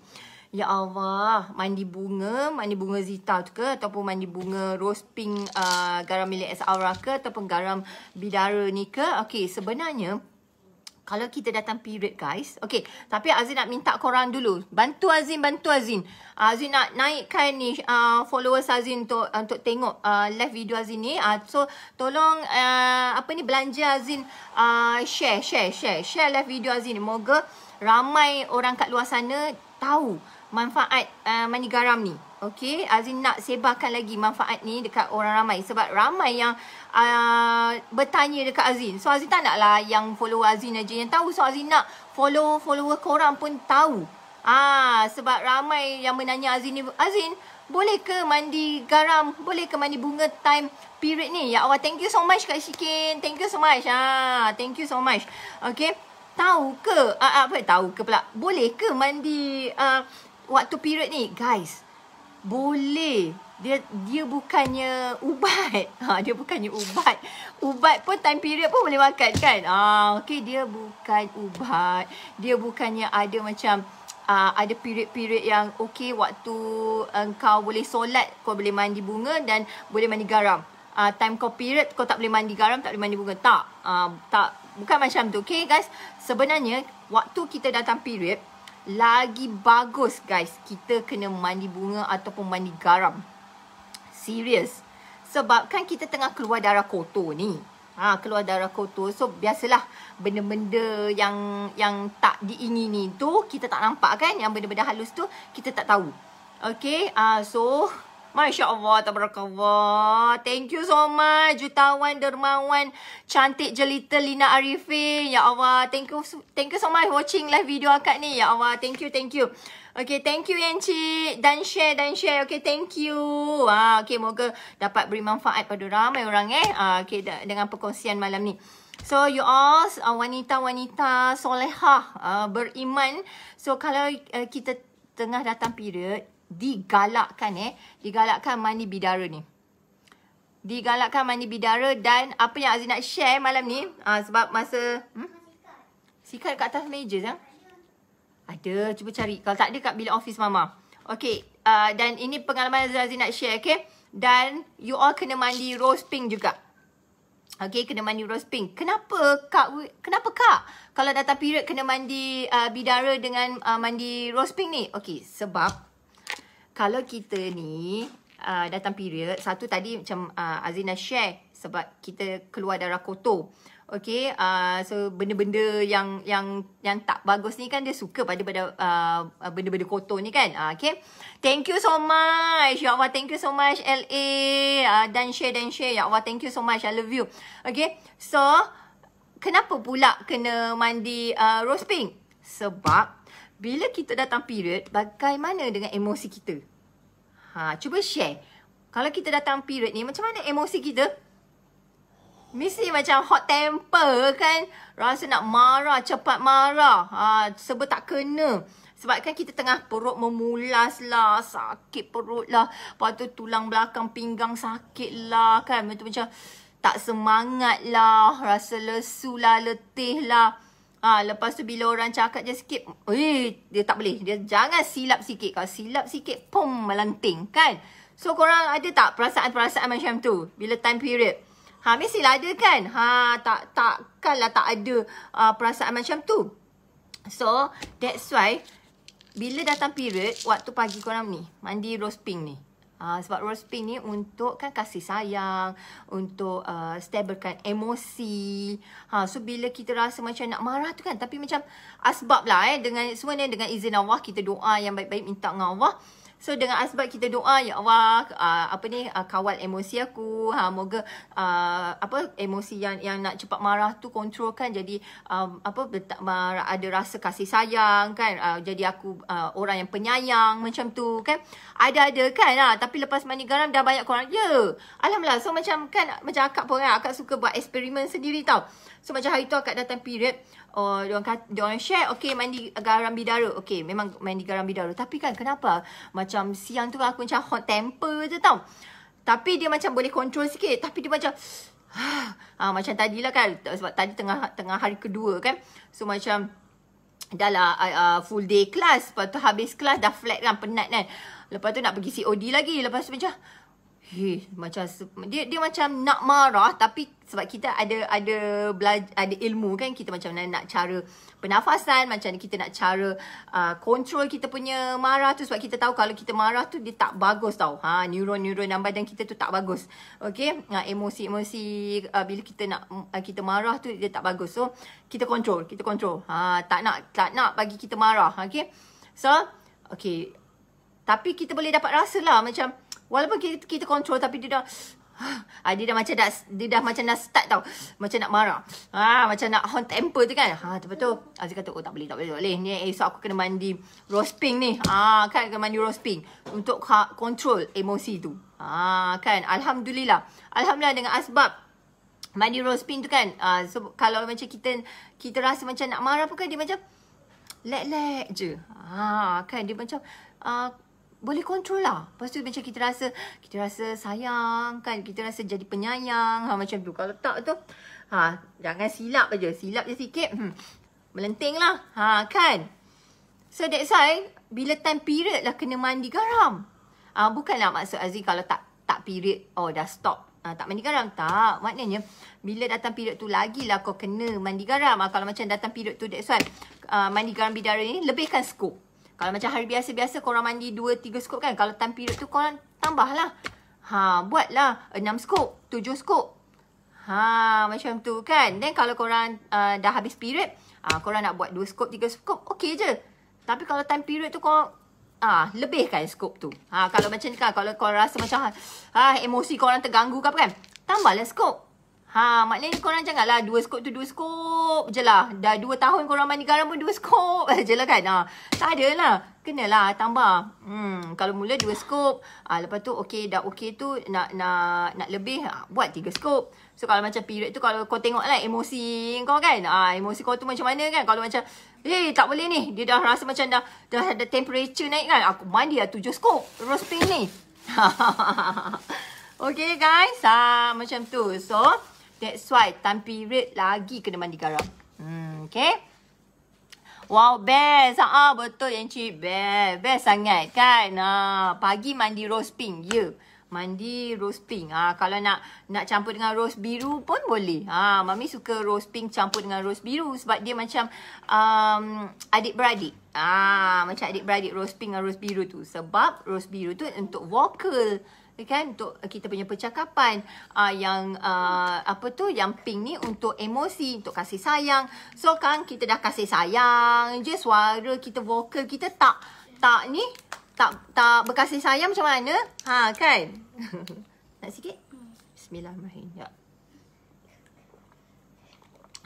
Ya Allah mandi bunga mandi bunga zita tu ke ataupun mandi bunga rose pink uh, garam milik S aura ke ataupun garam bidara ni ke? Okey sebenarnya kalau kita datang period guys. Okay. Tapi Azin nak minta korang dulu. Bantu Azin, bantu Azin. Azin nak naikkan ni uh, followers Azin untuk untuk tengok uh, live video Azin ni. Uh, so tolong uh, apa ni belanja Azin uh, share, share, share. Share live video Azin ni. Moga ramai orang kat luar sana tahu manfaat uh, mani garam ni. Okay, Azin nak sebarkan lagi manfaat ni dekat orang ramai. Sebab ramai yang uh, bertanya dekat Azin. So, Azin tak naklah yang follow Azin aja yang tahu. So, Azin nak follow-follower korang pun tahu. Ah, sebab ramai yang menanya Azin ni. Azin, boleh ke mandi garam? Boleh ke mandi bunga time period ni? Ya Allah, thank you so much Kak Shikin. Thank you so much. Ah, thank you so much. Okay. Tahu ke? Ah, apa tahu ke pula? Boleh ke mandi uh, waktu period ni? Guys, boleh. Dia dia bukannya ubat. [LAUGHS] Ha, dia bukannya ubat. Ubat pun time period pun boleh makan kan? Ah, okey dia bukan ubat. Dia bukannya ada macam uh, ada period-period yang okey waktu engkau boleh solat, kau boleh mandi bunga dan boleh mandi garam. uh, time kau period kau tak boleh mandi garam, tak boleh mandi bunga. Tak. Uh, tak bukan macam tu. Okay guys, sebenarnya waktu kita datang period lagi bagus guys kita kena mandi bunga ataupun mandi garam. Serius. Sebab kan kita tengah keluar darah kotor ni. Ha, keluar darah kotor. So biasalah benda-benda yang yang tak diingini tu kita tak nampak kan. Yang benda-benda halus tu kita tak tahu. Okay. Uh, so Masya Allah, tabarakallah. Thank you so much. Jutawan, dermawan, cantik jelita Lina Arifin. Ya Allah, thank you thank you so much watching live video akak ni. Ya Allah, thank you, thank you. Okay, thank you yang cik. Dan share, dan share. Okay, thank you. Ah, okay, moga dapat beri manfaat pada ramai orang eh. Ah, okay, dengan perkongsian malam ni. So, you all uh, wanita-wanita solehah, uh, beriman. So, kalau uh, kita tengah datang period, digalakkan eh. Digalakkan mandi bidara ni. Digalakkan mandi bidara dan apa yang Aziz nak share malam ni. Uh, sebab masa... Hmm? Sikat kat atas meja, kan? Ada, cuba cari. Kalau tak ada kat bilik office mama. Okay, uh, dan ini pengalaman Aziz nak share, okay? Dan you all kena mandi rose pink juga. Okay, kena mandi rose pink. Kenapa kak? Kenapa kak? Kalau datang period kena mandi uh, bidara dengan uh, mandi rose pink ni? Okay, sebab kalau kita ni uh, datang period, satu tadi macam uh, Azina share sebab kita keluar darah kotor. Okay, uh, so benda-benda yang yang yang tak bagus ni kan dia suka pada pada uh, benda-benda kotor ni kan. Uh, okay, thank you so much. Ya Allah, thank you so much LA. Uh, dan share dan share. Ya Allah, thank you so much. I love you. Okay, so kenapa pula kena mandi uh, rose pink? Sebab bila kita datang period, bagaimana dengan emosi kita? Ha, cuba share. Kalau kita datang period ni, macam mana emosi kita? Mesti macam hot temper kan. Rasa nak marah, cepat marah. Ha, sebab tak kena. Sebab kan kita tengah perut memulas lah. Sakit perut lah. Lepas tu tulang belakang pinggang sakit lah kan. Macam, macam tak semangat lah. Rasa lesu lah, letih lah. Ha, lepas tu bila orang cakap je sikit. Eh, dia tak boleh. Dia jangan silap sikit. Kalau silap sikit, pum, melanting kan. So korang ada tak perasaan-perasaan macam tu? Bila time period? Ha, mestilah ada kan? Ha, tak, takkanlah tak ada uh, perasaan macam tu. So, that's why, bila datang period, waktu pagi korang ni, mandi rose pink ni. Ha, sebab rose pink ni untuk kan kasih sayang, untuk uh, stablekan emosi. Ha, so, bila kita rasa macam nak marah tu kan, tapi macam asbab lah eh, dengan semua ni dengan izin Allah, kita doa yang baik-baik minta dengan Allah. So dengan asbab kita doa ya Allah uh, apa ni uh, kawal emosi aku ha moga uh, apa emosi yang yang nak cepat marah tu kontrolkan. Jadi um, apa betak marah ada rasa kasih sayang kan uh, jadi aku uh, orang yang penyayang macam tu kan. Ada-ada kan lah tapi lepas mandi garam dah banyak korang ya alhamdulillah. So macam kan macam akak pun kan akak suka buat eksperimen sendiri tau. So macam hari tu akak datang period Oh, dia orang kata, dia orang share, okay, mandi garam bidara. Okay, memang mandi garam bidara. Tapi kan, kenapa? Macam siang tu aku macam hot temper je tau. Tapi dia macam boleh control sikit. Tapi dia macam, ha, [SIGHS] macam tadi lah kan. Sebab tadi tengah tengah hari kedua kan. So, macam, dah lah uh, full day class. Lepas tu habis kelas dah flat kan, penat kan. Lepas tu nak pergi COD lagi. Lepas tu macam, Hei, macam dia dia macam nak marah tapi sebab kita ada ada belajar ada ilmu kan kita macam nak, nak cara pernafasan macam kita nak cara uh, control kita punya marah tu sebab kita tahu kalau kita marah tu dia tak bagus tau. Ha neuron-neuron dalam badan kita tu tak bagus. Okey? Uh, emosi-emosi uh, bila kita nak uh, kita marah tu dia tak bagus. So kita control kita control. Ha tak nak tak nak bagi kita marah. Okey? So okey tapi kita boleh dapat rasa lah macam Walaupun kita, kita control tapi dia dah [SIGHS] Ah, dia dah macam dah dia dah macam dah start tau. Macam nak marah. Ha, macam nak hot temper tu kan. Ha, betul betul. Aziz kata, "Oh, tak boleh, tak boleh, tak boleh. Ni esok aku kena mandi rose pink ni." Ha, kan kena mandi rose pink untuk control emosi tu. Ha, kan. Alhamdulillah. Alhamdulillah dengan asbab mandi rose pink tu kan. Ha, so kalau macam kita kita rasa macam nak marah pun kan dia macam let-let je. Ha, kan dia macam uh, boleh kontrol lah. Lepas tu macam kita rasa, kita rasa sayang kan. Kita rasa jadi penyayang. Ha, macam tu. Kalau tak tu, ha, jangan silap aja. Silap je sikit. Hmm, melenting lah. Ha, kan? So that's why, bila time period lah kena mandi garam. Ha, bukanlah maksud Aziz kalau tak tak period, oh dah stop Ha, tak mandi garam? Tak. Maknanya, bila datang period tu, lagilah kau kena mandi garam. Ha, kalau macam datang period tu, that's why uh, mandi garam bidara ni, lebihkan skop. Kalau macam hari biasa-biasa, korang mandi 2-3 skop kan. Kalau time period tu, korang tambahlah. Ha, buatlah 6 skop, 7 skop. Ha, macam tu kan. Then kalau korang uh, dah habis period, uh, korang nak buat 2 skop, 3 skop, okey je. Tapi kalau time period tu korang ah, lebihkan skop tu. Ha, kalau macam ni kan, kalau korang rasa macam ha, emosi korang terganggu ke apa kan, tambahlah skop. Ha, maknanya korang janganlah dua skop tu dua skop je lah. Dah dua tahun korang mandi garam pun dua skop [LAUGHS] je lah kan. Ha, tak ada lah. Kenalah tambah. Hmm, kalau mula dua skop. Ha, lepas tu okey dah okey tu nak nak nak lebih ha, buat tiga skop. So kalau macam period tu kalau kau tengok lah emosi kau kan. Ha, emosi kau tu macam mana kan. Kalau macam eh tak boleh ni. Dia dah rasa macam dah dah ada temperature naik kan. Aku mandi lah tujuh skop rose pink ni. [LAUGHS] okay guys. Ha, macam tu. So That's why time period lagi kena mandi garam. Hmm, okay. Wow, best. Ah, betul yang cik. Best. Best sangat kan. Ah, pagi mandi rose pink. Ya. Yeah. Mandi rose pink. Ah, kalau nak nak campur dengan rose biru pun boleh. Ah, mami suka rose pink campur dengan rose biru sebab dia macam um, adik-beradik. Ah, macam adik-beradik rose pink dengan rose biru tu. Sebab rose biru tu untuk kan untuk kita punya percakapan uh, yang uh, apa tu yang pink ni untuk emosi untuk kasih sayang so kan kita dah kasih sayang je suara kita vokal kita tak tak ni tak tak berkasih sayang macam mana ha kan [LAUGHS] nak sikit bismillahirrahmanirrahim ya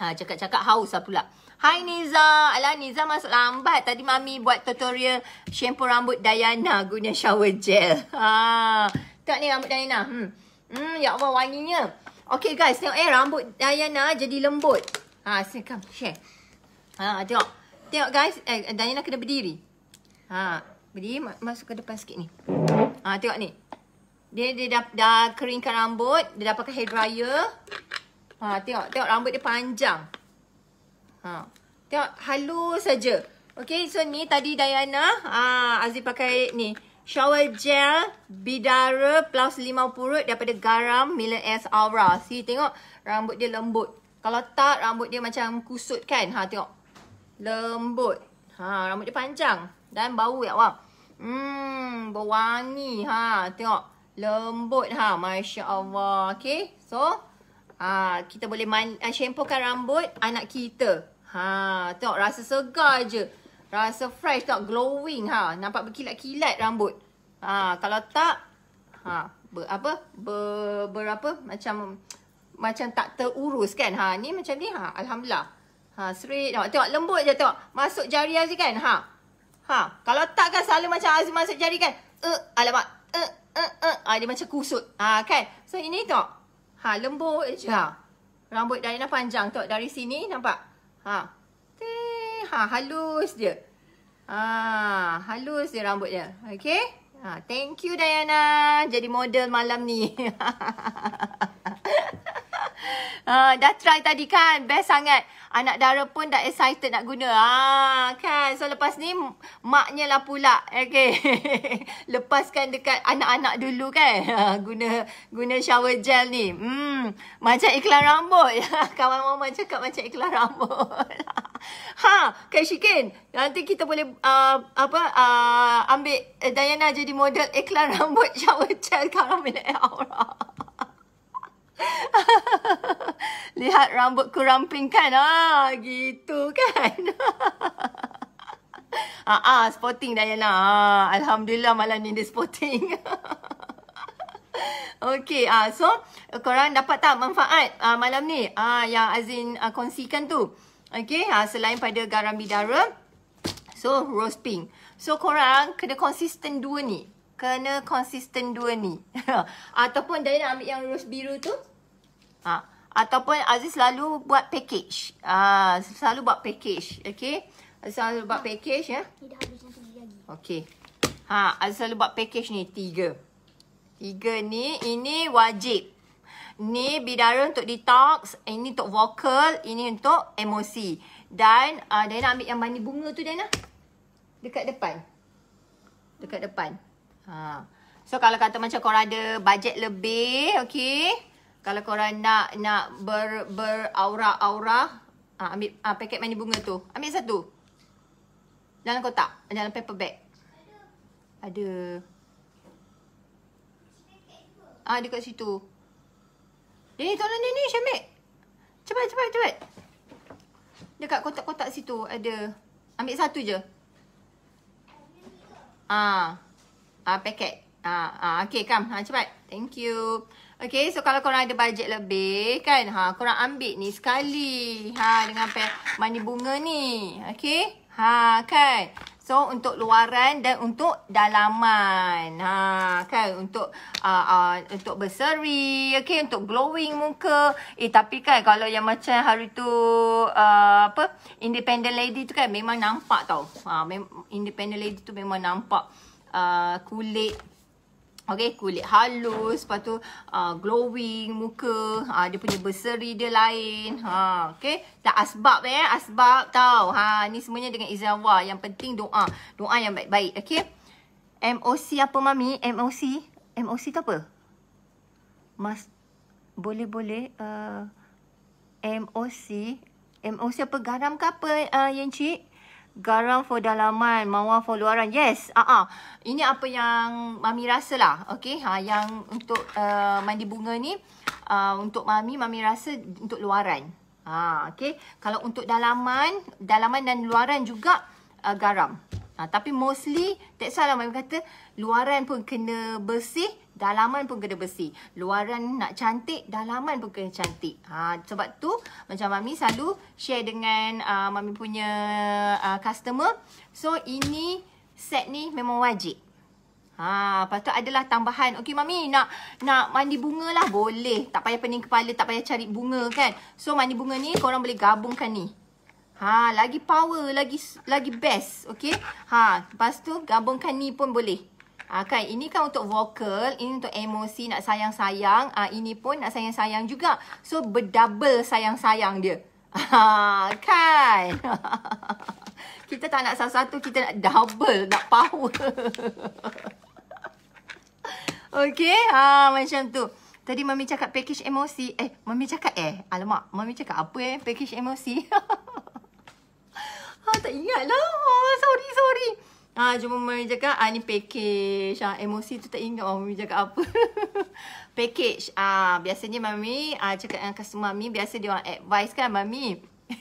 ha cakap-cakap haus lah pula Hai Niza. Alah Niza masuk lambat. Tadi Mami buat tutorial shampoo rambut Diana guna shower gel. Ha. Tengok ni rambut Diana. Hmm. Hmm, ya Allah wanginya. Okay guys, tengok eh rambut Diana jadi lembut. Ha, sini come share. Ha, tengok. Tengok guys, eh Diana kena berdiri. Ha, berdiri masuk ke depan sikit ni. Ha, tengok ni. Dia dia dah, dah keringkan rambut, dia dah pakai hair dryer. Ha, tengok, tengok rambut dia panjang. Ha. Tengok halus saja. Okay, so ni tadi Diana, ah ha, Aziz pakai ni shower gel bidara plus limau purut daripada garam Miller S Aura. See tengok rambut dia lembut. Kalau tak rambut dia macam kusut kan. Ha tengok. Lembut. Ha rambut dia panjang dan bau ya wah. Hmm berwangi ha tengok. Lembut ha masya-Allah. Okay, So ha kita boleh man, uh, shampookan rambut anak kita. Ha tengok rasa segar je. Rasa fresh tak glowing ha. Nampak berkilat-kilat rambut. Ha, kalau tak ha, ber, apa? Ber, berapa macam macam tak terurus kan. Ha, ni macam ni ha. Alhamdulillah. Ha, straight. Tengok, tengok lembut je tengok. Masuk jari Aziz kan. Ha. Ha, kalau tak kan selalu macam Aziz masuk jari kan. Eh, uh, alamak. Eh, uh, eh, uh. Uh. Ha, dia macam kusut. Ha, kan. So ini tengok. Ha, lembut je. Ha. Rambut Diana panjang. Tengok dari sini nampak. Ha. Ha, halus dia. Ha, halus dia rambut dia. Okay. Ha, thank you Diana. Jadi model malam ni. [LAUGHS] ha, dah try tadi kan. Best sangat. Anak dara pun dah excited nak guna. Ah, kan? So lepas ni maknya lah pula. Okay. [LAUGHS] Lepaskan dekat anak-anak dulu kan. Ha, guna guna shower gel ni. Hmm, macam iklan rambut. [LAUGHS] Kawan mama cakap macam iklan rambut. ha, kan Shikin. Nanti kita boleh uh, apa uh, ambil Diana jadi model iklan rambut shower gel karamel aura. [LAUGHS] Lihat rambut ramping kan? Ah, gitu kan? [LAUGHS] ah, ah, sporting Diana. Ah, Alhamdulillah malam ni dia sporting. [LAUGHS] Okay, ah, so korang dapat tak manfaat ah, malam ni ah, yang Azin ah, kongsikan tu? Okay, ah, selain pada garam bidara, so rose pink. So korang kena konsisten dua ni. Kena konsisten dua ni. [LAUGHS] Ataupun Diana ambil yang rose biru tu. Ha. Ataupun Aziz selalu buat package. Ah, selalu buat package. Okay. Aziz selalu buat package ya. Tidak habis nanti lagi. Okay. Ha, Aziz selalu buat package ni. Tiga. Tiga ni. Ini wajib. Ni bidara untuk detox. Ini untuk vocal. Ini untuk emosi. Dan uh, Diana ambil yang mani bunga tu Diana. Dekat depan. Dekat depan. Ha. So kalau kata macam korang ada bajet lebih, okay. Kalau korang nak nak ber beraura-aura, ah, ambil ah, paket mani bunga tu. Ambil satu. Dalam kotak, dalam paper bag. Ada. Ah, dekat situ. Eh, tolong ni ni, Syamik. Cepat, cepat, cepat. Dekat kotak-kotak situ ada. Ambil satu je. Ah. Ah, paket. Ah, ah okay, kam. Ha, cepat. Thank you. Okay, so kalau korang ada bajet lebih kan, ha, korang ambil ni sekali. Ha, dengan mani bunga ni. Okay. Ha, kan. So untuk luaran dan untuk dalaman. Ha kan untuk uh, uh, untuk berseri, okey untuk glowing muka. Eh tapi kan kalau yang macam hari tu uh, apa independent lady tu kan memang nampak tau. Ha independent lady tu memang nampak uh, kulit Okay, kulit halus, lepas tu uh, glowing muka, uh, dia punya berseri dia lain. Ha, okay, tak asbab eh, asbab tau. Ha, ni semuanya dengan Allah. Yang penting doa, doa yang baik-baik. Okay, MOC apa mami? MOC? MOC tu apa? Mas, boleh-boleh uh, MOC? MOC apa garam ke apa uh, yang cik? Garam for dalaman, mawar for luaran. Yes, ah uh -uh. Ini apa yang mami rasa lah. Okay, ha, yang untuk uh, mandi bunga ni, uh, untuk mami, mami rasa untuk luaran. Ha, okay. Kalau untuk dalaman, dalaman dan luaran juga uh, garam. Ha, tapi mostly, that's why lah mami kata, luaran pun kena bersih, Dalaman pun kena bersih. Luaran nak cantik, dalaman pun kena cantik. Ha, sebab tu macam Mami selalu share dengan uh, Mami punya uh, customer. So ini set ni memang wajib. Ha, lepas tu adalah tambahan. Okey Mami nak nak mandi bunga lah. Boleh. Tak payah pening kepala, tak payah cari bunga kan. So mandi bunga ni korang boleh gabungkan ni. Ha, lagi power, lagi lagi best. Okey. Ha, lepas tu gabungkan ni pun boleh. Ah kan ini kan untuk vokal, ini untuk emosi nak sayang-sayang, ah ini pun nak sayang-sayang juga. So berdouble sayang-sayang dia. [LAUGHS] Ah kan. [LAUGHS] kita tak nak satu-satu, kita nak double, nak power. [LAUGHS] Okey, ha macam tu. Tadi mami cakap package emosi. Eh, mami cakap eh. Alamak, mami cakap apa eh package emosi? ha tak ingat lah. Sorry, sorry. Ah, cuma mami cakap, ah ni package. Ah, emosi tu tak ingat mami cakap apa. [LAUGHS] package. Ah, biasanya mami ah cakap dengan customer mami, biasa dia orang advice kan mami. [LAUGHS]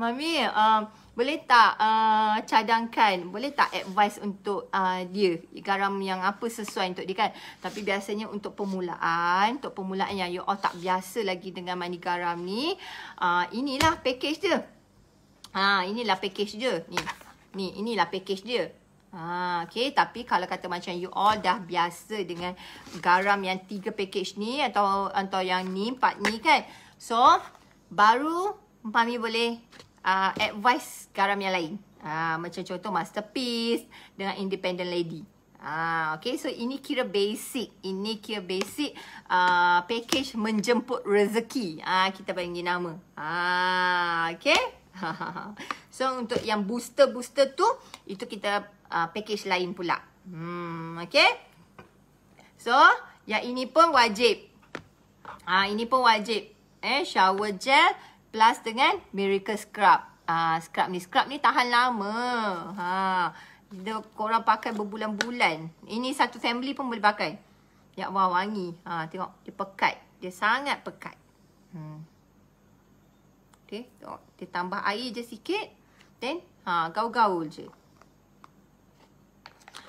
mami, uh, boleh tak uh, cadangkan, boleh tak advice untuk uh, dia garam yang apa sesuai untuk dia kan. Tapi biasanya untuk permulaan, untuk permulaan yang you all tak biasa lagi dengan mani garam ni, uh, inilah package dia. Ha, inilah package dia. Ni. Ni, inilah package dia. Ha, okay, tapi kalau kata macam you all dah biasa dengan garam yang tiga package ni atau atau yang ni, empat ni kan. So, baru Mami boleh uh, advice garam yang lain. Ha, macam contoh Masterpiece dengan Independent Lady. Ha, okay, so ini kira basic. Ini kira basic uh, package menjemput rezeki. Ha, kita bagi nama. Ha, okay. [LAUGHS] so untuk yang booster-booster tu itu kita uh, package lain pula. Hmm, okay. So, yang ini pun wajib. Ah, ini pun wajib. Eh, shower gel plus dengan miracle scrub. Ah, scrub ni, scrub ni tahan lama. Ha. Dia korang pakai berbulan-bulan. Ini satu family pun boleh pakai. Ya, wah wangi. Ha, tengok dia pekat. Dia sangat pekat. Hmm. Okay, tengok. Dia tambah air je sikit. Then, ha, gaul-gaul je.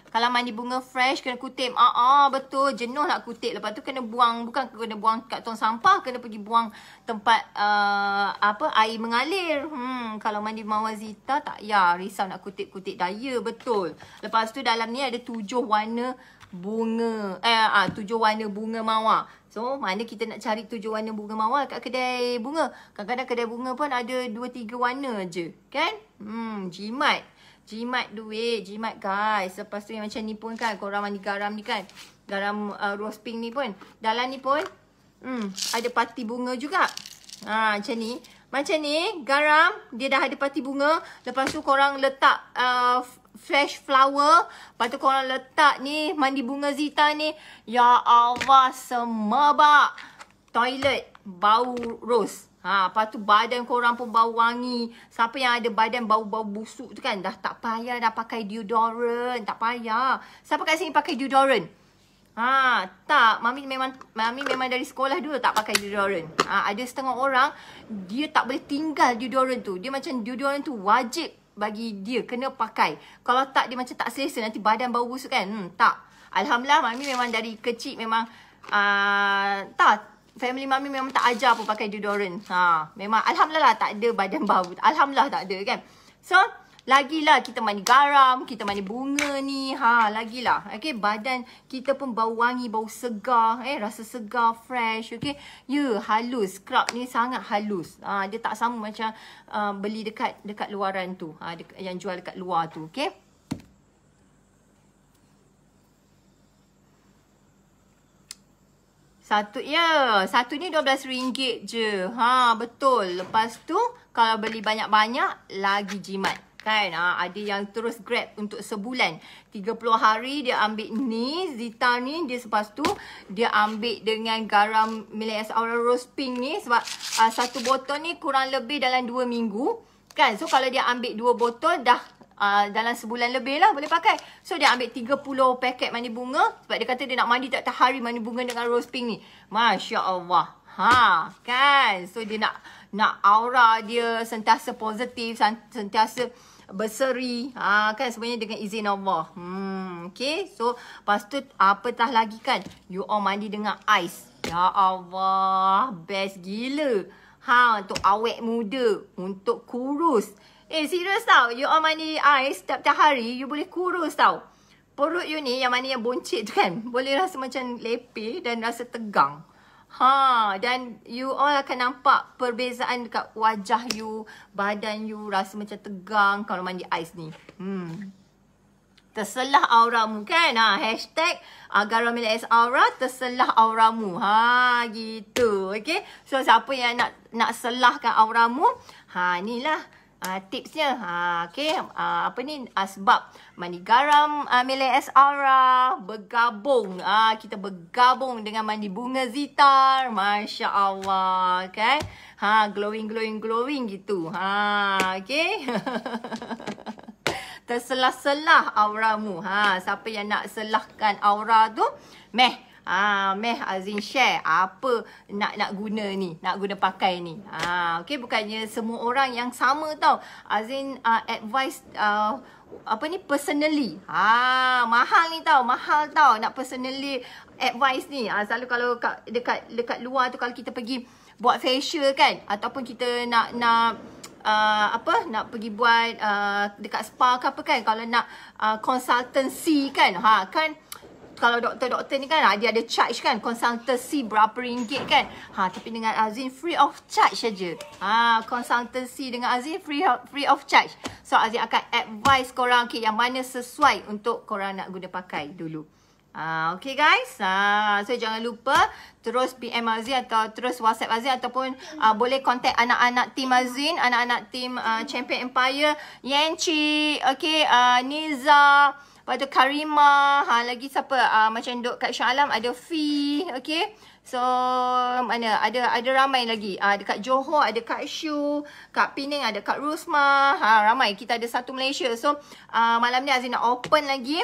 Kalau mandi bunga fresh, kena kutip. Ah, ah betul. Jenuh nak kutip. Lepas tu kena buang. Bukan kena buang kat tong sampah. Kena pergi buang tempat uh, apa air mengalir. Hmm, kalau mandi mawar zita, tak ya. Risau nak kutip-kutip daya. Betul. Lepas tu dalam ni ada tujuh warna bunga. Eh, ah, tujuh warna bunga mawar. So, mana kita nak cari tujuh warna bunga mawar kat kedai bunga. Kadang-kadang kedai bunga pun ada dua tiga warna je. Kan? Hmm, jimat. Jimat duit. Jimat guys. Lepas tu yang macam ni pun kan. Korang mandi garam ni kan. Garam uh, rose pink ni pun. Dalam ni pun. Hmm, ada parti bunga juga. Ha, macam ni. Macam ni, garam, dia dah ada pati bunga. Lepas tu korang letak uh, fresh flower. Lepas tu korang letak ni, mandi bunga Zita ni. Ya Allah, semabak. Toilet, bau rose. Ha, lepas tu badan korang pun bau wangi. Siapa yang ada badan bau-bau busuk tu kan, dah tak payah dah pakai deodorant. Tak payah. Siapa kat sini pakai deodorant? Ha, tak. Mami memang mami memang dari sekolah dulu tak pakai deodorant. Ha, ada setengah orang dia tak boleh tinggal deodorant tu. Dia macam deodorant tu wajib bagi dia kena pakai. Kalau tak dia macam tak selesa nanti badan bau busuk kan. Hmm, tak. Alhamdulillah mami memang dari kecil memang uh, tak family mami memang tak ajar pun pakai deodorant. Ha, memang alhamdulillah tak ada badan bau. Alhamdulillah tak ada kan. So, lagilah kita mandi garam, kita mandi bunga ni. Ha, lagilah. Okey, badan kita pun bau wangi, bau segar, eh rasa segar, fresh, okey. Ya, halus. Scrub ni sangat halus. Ha, dia tak sama macam uh, beli dekat dekat luaran tu. Ha, dekat, yang jual dekat luar tu, okey. Satu ya, satu ni RM12 je. Ha, betul. Lepas tu kalau beli banyak-banyak lagi jimat. Kan? Ha, ada yang terus grab untuk sebulan. 30 hari dia ambil ni, Zita ni, dia lepas tu dia ambil dengan garam Milas Aura Rose Pink ni sebab uh, satu botol ni kurang lebih dalam 2 minggu. Kan? So kalau dia ambil 2 botol dah Uh, dalam sebulan lebih lah boleh pakai. So dia ambil 30 paket mandi bunga. Sebab dia kata dia nak mandi tak hari mandi bunga dengan rose pink ni. Masya Allah. Ha, kan? So dia nak nak aura dia sentiasa positif, sentiasa berseri. Ha, kan sebenarnya dengan izin Allah. Hmm, okay. So lepas tu apatah lagi kan? You all mandi dengan ais. Ya Allah. Best gila. Ha, untuk awet muda. Untuk kurus. Eh serius tau, you all mandi ais setiap-tiap hari, you boleh kurus tau. Perut you ni yang mana yang boncit kan, boleh rasa macam lepeh dan rasa tegang. Ha, dan you all akan nampak perbezaan dekat wajah you, badan you rasa macam tegang kalau mandi ais ni. Hmm. Terselah auramu kan? Ha, hashtag Agaramila S Aura terselah auramu. Ha, gitu. Okay. So, siapa yang nak nak selahkan auramu? Ha, inilah uh, tipsnya. Ha okey. Uh, apa ni? Uh, sebab mandi garam uh, Milai S Aura bergabung. Uh, kita bergabung dengan mandi bunga zitar. masya-Allah kan ha glowing glowing glowing gitu. Ha okey. [LAUGHS] Terselah-selah auramu. Ha siapa yang nak selahkan aura tu? Meh Ah, meh Azin share apa nak nak guna ni, nak guna pakai ni. Ah, okey bukannya semua orang yang sama tau. Azin uh, advice uh, apa ni personally. Ha, mahal ni tau, mahal tau nak personally advice ni. Ha, selalu kalau kat, dekat dekat luar tu kalau kita pergi buat facial kan ataupun kita nak nak uh, apa nak pergi buat uh, dekat spa ke apa kan kalau nak uh, consultancy kan. Ha, kan kalau doktor-doktor ni kan ah, dia ada charge kan consultancy berapa ringgit kan. Ha tapi dengan Azin free of charge saja. Ha consultancy dengan Azin free of, free of charge. So Azin akan advise korang okay, yang mana sesuai untuk korang nak guna pakai dulu. Ah, okay guys. Ah, so jangan lupa terus PM Azin atau terus WhatsApp Azin ataupun ah, boleh contact anak-anak team Azin, anak-anak team ah, Champion Empire, Yanchi, okay, ah, Niza, Lepas tu Karima, ha, lagi siapa? Uh, macam duk kat Shah Alam ada Fi, okay? So, mana? Ada ada ramai lagi. Uh, dekat Johor ada Kak Shu, Kak Penang ada Kak Rusma. Ha, ramai. Kita ada satu Malaysia. So, uh, malam ni Azin nak open lagi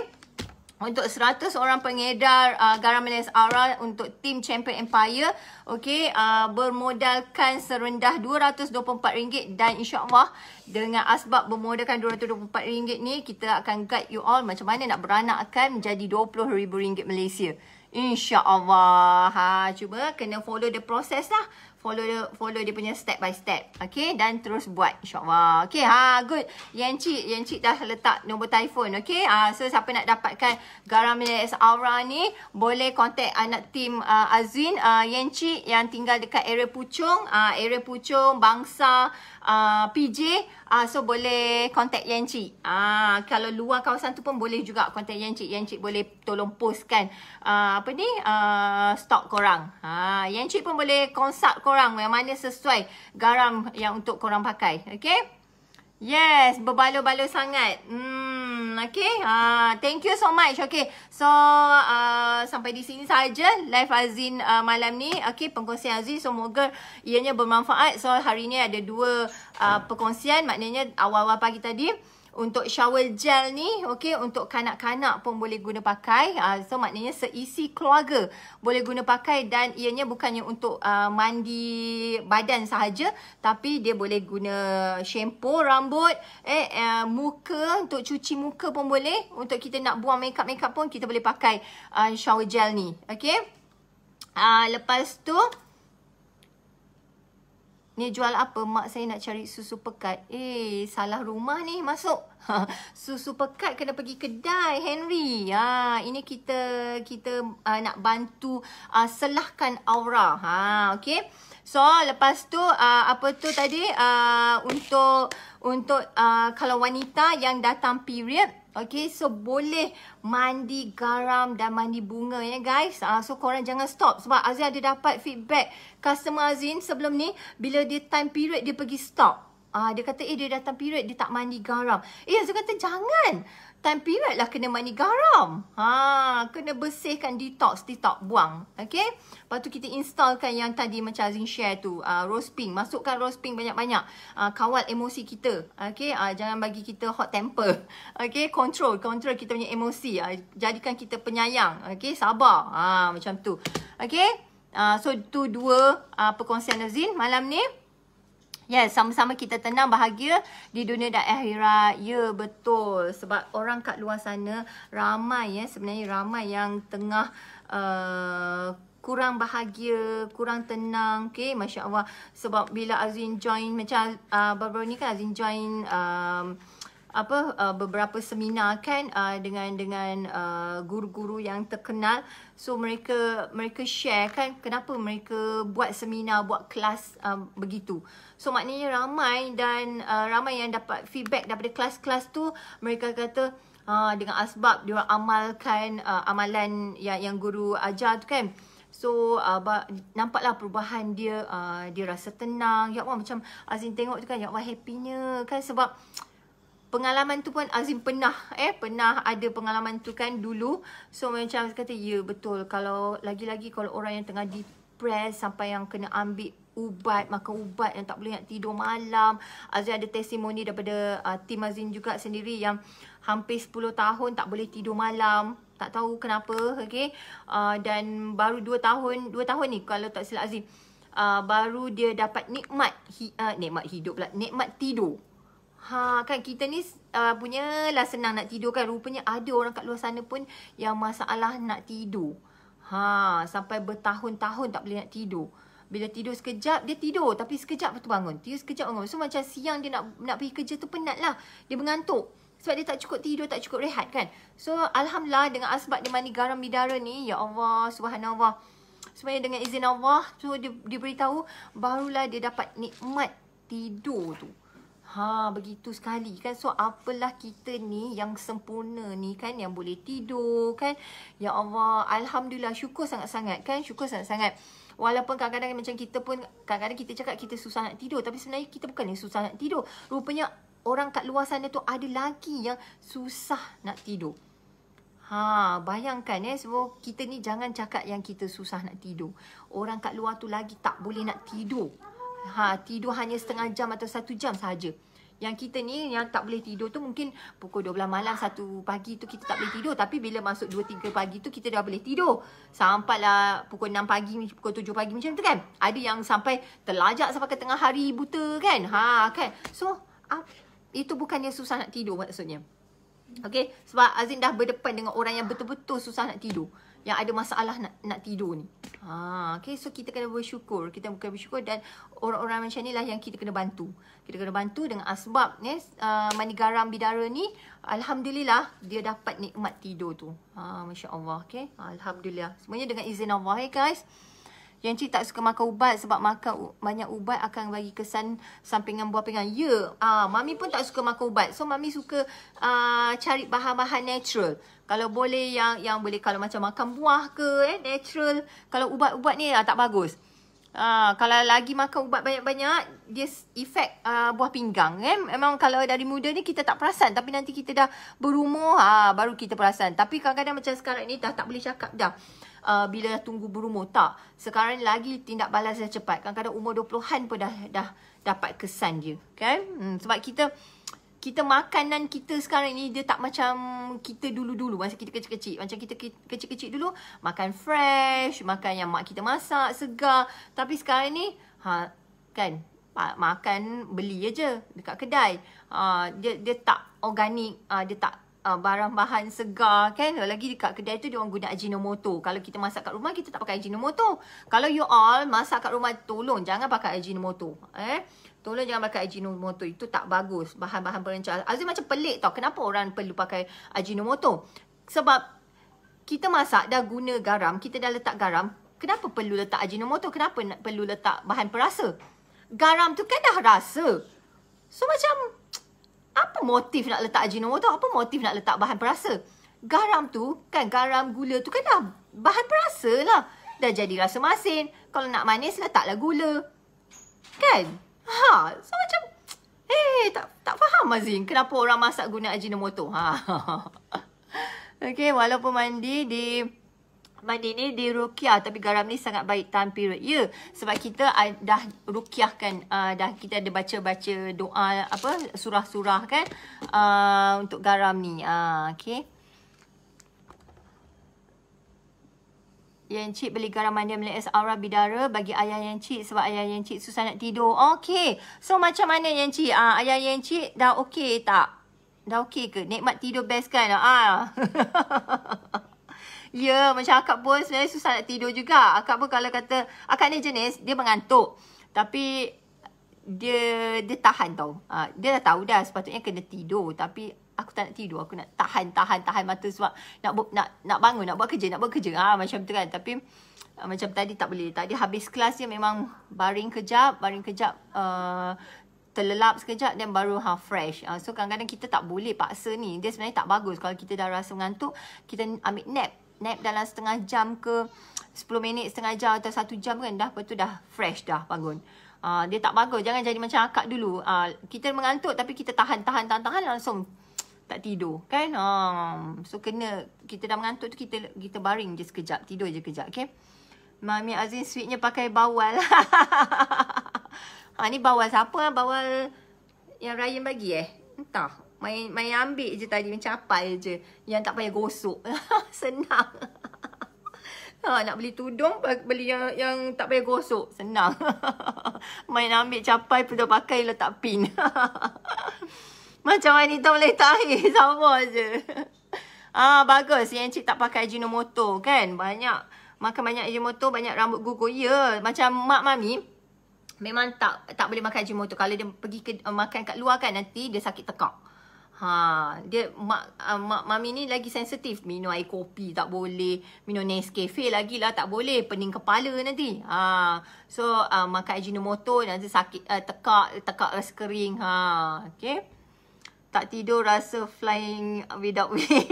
untuk 100 orang pengedar uh, garam Ara untuk tim Champion Empire okey uh, bermodalkan serendah RM224 dan insyaallah dengan asbab bermodalkan RM224 ni kita akan guide you all macam mana nak beranakkan menjadi RM20,000 Malaysia InsyaAllah. Ha, cuba kena follow the process lah follow dia follow dia punya step by step. Okay. Dan terus buat. InsyaAllah. Okay. Ha, good. Yang cik. Yang cik dah letak nombor telefon. Okay. Ha, so siapa nak dapatkan garam milik Aura ni. Boleh contact anak tim uh, Azwin. Uh, yang cik yang tinggal dekat area Puchong. Uh, area Puchong. Bangsa. Uh, PJ, uh, so boleh contact Yan Cik. Uh, kalau luar kawasan tu pun boleh juga contact Yan Cik. Yan Cik boleh tolong postkan uh, apa ni uh, stok korang. Uh, Yan Cik pun boleh consult korang yang mana sesuai garam yang untuk korang pakai. Okay? Yes, berbaloi-baloi sangat. Hmm, okay. Uh, thank you so much. Okay, so uh, sampai di sini saja live Azin uh, malam ni. Okay, pengkongsian Azin. Semoga ianya bermanfaat. So, hari ni ada dua uh, perkongsian. Maknanya awal-awal pagi tadi untuk shower gel ni okey untuk kanak-kanak pun boleh guna pakai. Uh, so maknanya seisi keluarga boleh guna pakai dan ianya bukannya untuk uh, mandi badan sahaja tapi dia boleh guna shampoo rambut eh uh, muka untuk cuci muka pun boleh. Untuk kita nak buang makeup makeup pun kita boleh pakai uh, shower gel ni okey. Uh, lepas tu Ni jual apa? Mak saya nak cari susu pekat. Eh, salah rumah ni masuk. [LAUGHS] susu pekat kena pergi kedai, Henry. Ha, ini kita kita uh, nak bantu uh, selahkan aura. Ha, okey. So, lepas tu uh, apa tu tadi uh, untuk untuk uh, kalau wanita yang datang period Okay, so boleh mandi garam dan mandi bunga ya guys. Uh, so korang jangan stop sebab Azin ada dapat feedback customer Azin sebelum ni bila dia time period dia pergi stop. Uh, dia kata eh dia datang period dia tak mandi garam. Eh Azin kata jangan time period lah kena mandi garam. Ha, kena bersihkan detox, detox buang. Okay. Lepas tu kita installkan yang tadi macam Azin share tu. Uh, rose pink. Masukkan rose pink banyak-banyak. Uh, kawal emosi kita. Okay. Uh, jangan bagi kita hot temper. [LAUGHS] Okay. Control. Control kita punya emosi. Uh, jadikan kita penyayang. Okay. Sabar. Ha, macam tu. Okay. Uh, so tu dua uh, perkongsian Azin malam ni. Yes, sama-sama kita tenang bahagia di dunia dan akhirat. Ya, betul. Sebab orang kat luar sana ramai ya, sebenarnya ramai yang tengah uh, kurang bahagia, kurang tenang. Okay, Masya Allah. Sebab bila Azin join, macam uh, baru-baru ni kan Azin join um, apa uh, beberapa seminar kan uh, dengan dengan uh, guru-guru yang terkenal. So mereka mereka share kan kenapa mereka buat seminar buat kelas uh, begitu. So maknanya ramai dan uh, ramai yang dapat feedback daripada kelas-kelas tu mereka kata uh, dengan asbab dia amalkan uh, amalan yang yang guru ajar tu kan. So uh, nampaklah perubahan dia uh, dia rasa tenang. Ya Allah macam Azin tengok tu kan ya Allah happynya kan sebab pengalaman tu pun Azim pernah eh pernah ada pengalaman tu kan dulu. So macam kata ya betul. Kalau lagi-lagi kalau orang yang tengah depressed sampai yang kena ambil ubat makan ubat yang tak boleh nak tidur malam. Azim ada testimoni daripada uh, tim Azim juga sendiri yang hampir 10 tahun tak boleh tidur malam. Tak tahu kenapa okey. Uh, dan baru 2 tahun 2 tahun ni kalau tak silap Azim uh, baru dia dapat nikmat hi, uh, nikmat hidup pula nikmat tidur Ha kan kita ni uh, punya lah senang nak tidur kan. Rupanya ada orang kat luar sana pun yang masalah nak tidur. Ha sampai bertahun-tahun tak boleh nak tidur. Bila tidur sekejap dia tidur tapi sekejap tu bangun. Tidur sekejap bangun. So macam siang dia nak nak pergi kerja tu penat lah. Dia mengantuk. Sebab dia tak cukup tidur, tak cukup rehat kan. So Alhamdulillah dengan asbab dia mandi garam bidara ni. Ya Allah, subhanallah. Sebenarnya dengan izin Allah, so dia, dia beritahu barulah dia dapat nikmat tidur tu. Ha, begitu sekali kan. So, apalah kita ni yang sempurna ni kan. Yang boleh tidur kan. Ya Allah, Alhamdulillah. Syukur sangat-sangat kan. Syukur sangat-sangat. Walaupun kadang-kadang macam kita pun, kadang-kadang kita cakap kita susah nak tidur. Tapi sebenarnya kita bukan yang susah nak tidur. Rupanya orang kat luar sana tu ada lagi yang susah nak tidur. Ha, bayangkan eh semua kita ni jangan cakap yang kita susah nak tidur. Orang kat luar tu lagi tak boleh nak tidur. Ha, tidur hanya setengah jam atau satu jam sahaja. Yang kita ni yang tak boleh tidur tu mungkin pukul 12 malam, satu pagi tu kita tak boleh tidur. Tapi bila masuk 2, 3 pagi tu kita dah boleh tidur. Sampailah pukul 6 pagi, pukul 7 pagi macam tu kan. Ada yang sampai terlajak sampai ke tengah hari buta kan. Ha kan. So, itu bukannya susah nak tidur maksudnya. Okay. Sebab Azin dah berdepan dengan orang yang betul-betul susah nak tidur yang ada masalah nak nak tidur ni. Ha, okay, so kita kena bersyukur. Kita kena bersyukur dan orang-orang macam ni lah yang kita kena bantu. Kita kena bantu dengan asbab ni, uh, mani garam bidara ni. Alhamdulillah, dia dapat nikmat tidur tu. Ha, Masya Allah, okay. Alhamdulillah. Semuanya dengan izin Allah, hey guys. Yang cik tak suka makan ubat sebab makan banyak ubat akan bagi kesan sampingan buah pinggang. Ya, ah, mami pun tak suka makan ubat. So mami suka uh, cari bahan-bahan natural. Kalau boleh yang yang boleh kalau macam makan buah ke eh natural. Kalau ubat-ubat ni ah, tak bagus. Ah, kalau lagi makan ubat banyak-banyak, dia efek uh, buah pinggang kan. Memang kalau dari muda ni kita tak perasan. Tapi nanti kita dah berumur, ha, baru kita perasan. Tapi kadang-kadang macam sekarang ni dah tak boleh cakap dah. Uh, bila tunggu berumur. Tak. Sekarang lagi tindak balas dah cepat. Kadang-kadang umur 20-an pun dah dah dapat kesan dia. Kan? Hmm, sebab kita kita makanan kita sekarang ni dia tak macam kita dulu-dulu masa kita kecil-kecil. Macam kita ke- kecil-kecil dulu makan fresh, makan yang mak kita masak, segar. Tapi sekarang ni ha kan makan beli aja dekat kedai. Ha, dia dia tak organik, ha, dia tak uh, barang bahan segar kan lagi dekat kedai tu dia orang guna ajinomoto kalau kita masak kat rumah kita tak pakai ajinomoto kalau you all masak kat rumah tolong jangan pakai ajinomoto eh Tolong jangan pakai Ajinomoto. Itu tak bagus. Bahan-bahan perencah. Azim macam pelik tau. Kenapa orang perlu pakai Ajinomoto? Sebab kita masak dah guna garam. Kita dah letak garam. Kenapa perlu letak Ajinomoto? Kenapa perlu letak bahan perasa? Garam tu kan dah rasa. So macam apa motif nak letak Ajinomoto? Apa motif nak letak bahan perasa? Garam tu kan garam gula tu kan dah bahan perasa lah. Dah jadi rasa masin. Kalau nak manis letaklah gula. Kan? Ha, so macam eh tak tak faham Azin kenapa orang masak guna Ajinomoto. Ha. [LAUGHS] Okey, walaupun mandi di mandi ni di rukiah tapi garam ni sangat baik tahan period. Ya, sebab kita uh, dah rukiah kan uh, dah kita ada baca-baca doa apa surah-surah kan uh, untuk garam ni. Uh, okey. Yang cik beli garam mandi Melayu aura bidara bagi ayah yang cik sebab ayah yang cik susah nak tidur. Okey. So macam mana yang cik? Ah ayah yang cik dah okey tak? Dah okey ke? Nikmat tidur best kan? Ah. [LAUGHS] ya, macam akak pun sebenarnya susah nak tidur juga. Akak pun kalau kata akak ni jenis dia mengantuk. Tapi dia dia tahan tau. Ah, dia dah tahu dah sepatutnya kena tidur tapi aku tak nak tidur. Aku nak tahan tahan tahan mata sebab nak nak nak bangun, nak buat kerja, nak buat kerja. Ah macam tu kan. Tapi ah, macam tadi tak boleh. Tadi habis kelas dia memang baring kejap, baring kejap uh, terlelap sekejap dan baru ha fresh. Uh, so kadang-kadang kita tak boleh paksa ni. Dia sebenarnya tak bagus kalau kita dah rasa mengantuk, kita ambil nap. Nap dalam setengah jam ke 10 minit, setengah jam atau satu jam kan dah. Tu dah fresh dah bangun. Uh, dia tak bagus. Jangan jadi macam akak dulu. Uh, kita mengantuk tapi kita tahan, tahan, tahan, tahan langsung tak tidur. Kan? Uh, so kena, kita dah mengantuk tu kita kita baring je sekejap. Tidur je kejap. Okay? Mami Azin sweetnya pakai bawal. ha, [LAUGHS] ni bawal siapa? Bawal yang Ryan bagi eh? Entah. Main, main ambil je tadi. Mencapai je. Yang tak payah gosok. [LAUGHS] Senang. Ha, nak beli tudung, beli yang, yang tak payah gosok. Senang. [LAUGHS] Main ambil capai, dah pakai, letak pin. [LAUGHS] Macam wanita boleh tahir. Sama je. Ah bagus. Yang cik tak pakai Ajinomoto kan. Banyak. Makan banyak Ajinomoto, banyak rambut gugur. Ya, macam mak mami. Memang tak tak boleh makan Ajinomoto. Kalau dia pergi ke, uh, makan kat luar kan, nanti dia sakit tekak. Ha, dia mak uh, mak mami ni lagi sensitif. Minum air kopi tak boleh, minum Nescafe lagi lah tak boleh, pening kepala nanti. Ha, so uh, makan Ajinomoto nanti sakit uh, tekak, tekak rasa kering. Ha, okey. Tak tidur rasa flying without [LAUGHS] wing. [LAUGHS]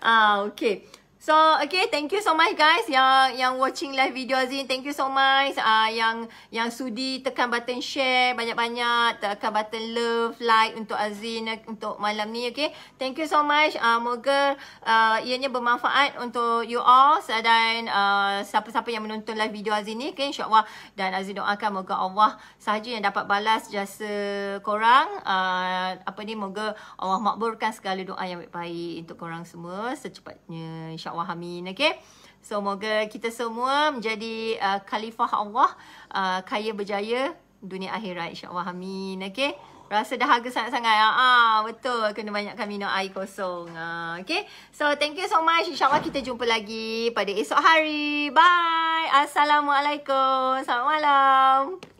ah, okay. So, okay, thank you so much guys yang yang watching live video Azin. Thank you so much uh, yang yang sudi tekan button share banyak-banyak, tekan button love, like untuk Azin untuk malam ni, okay. Thank you so much. Uh, moga uh, ianya bermanfaat untuk you all dan uh, siapa-siapa yang menonton live video Azin ni, okay, insyaAllah. Dan Azin doakan moga Allah sahaja yang dapat balas jasa korang. Uh, apa ni, moga Allah makbulkan segala doa yang baik-baik untuk korang semua secepatnya. InsyaAllah amin. Okay. So, moga kita semua menjadi uh, khalifah Allah. Uh, kaya berjaya dunia akhirat. InsyaAllah amin. Okay. Rasa dahaga sangat-sangat. Ah, ah, betul. Kena banyakkan minum air kosong. Ah, okay. So, thank you so much. InsyaAllah kita jumpa lagi pada esok hari. Bye. Assalamualaikum. Selamat malam.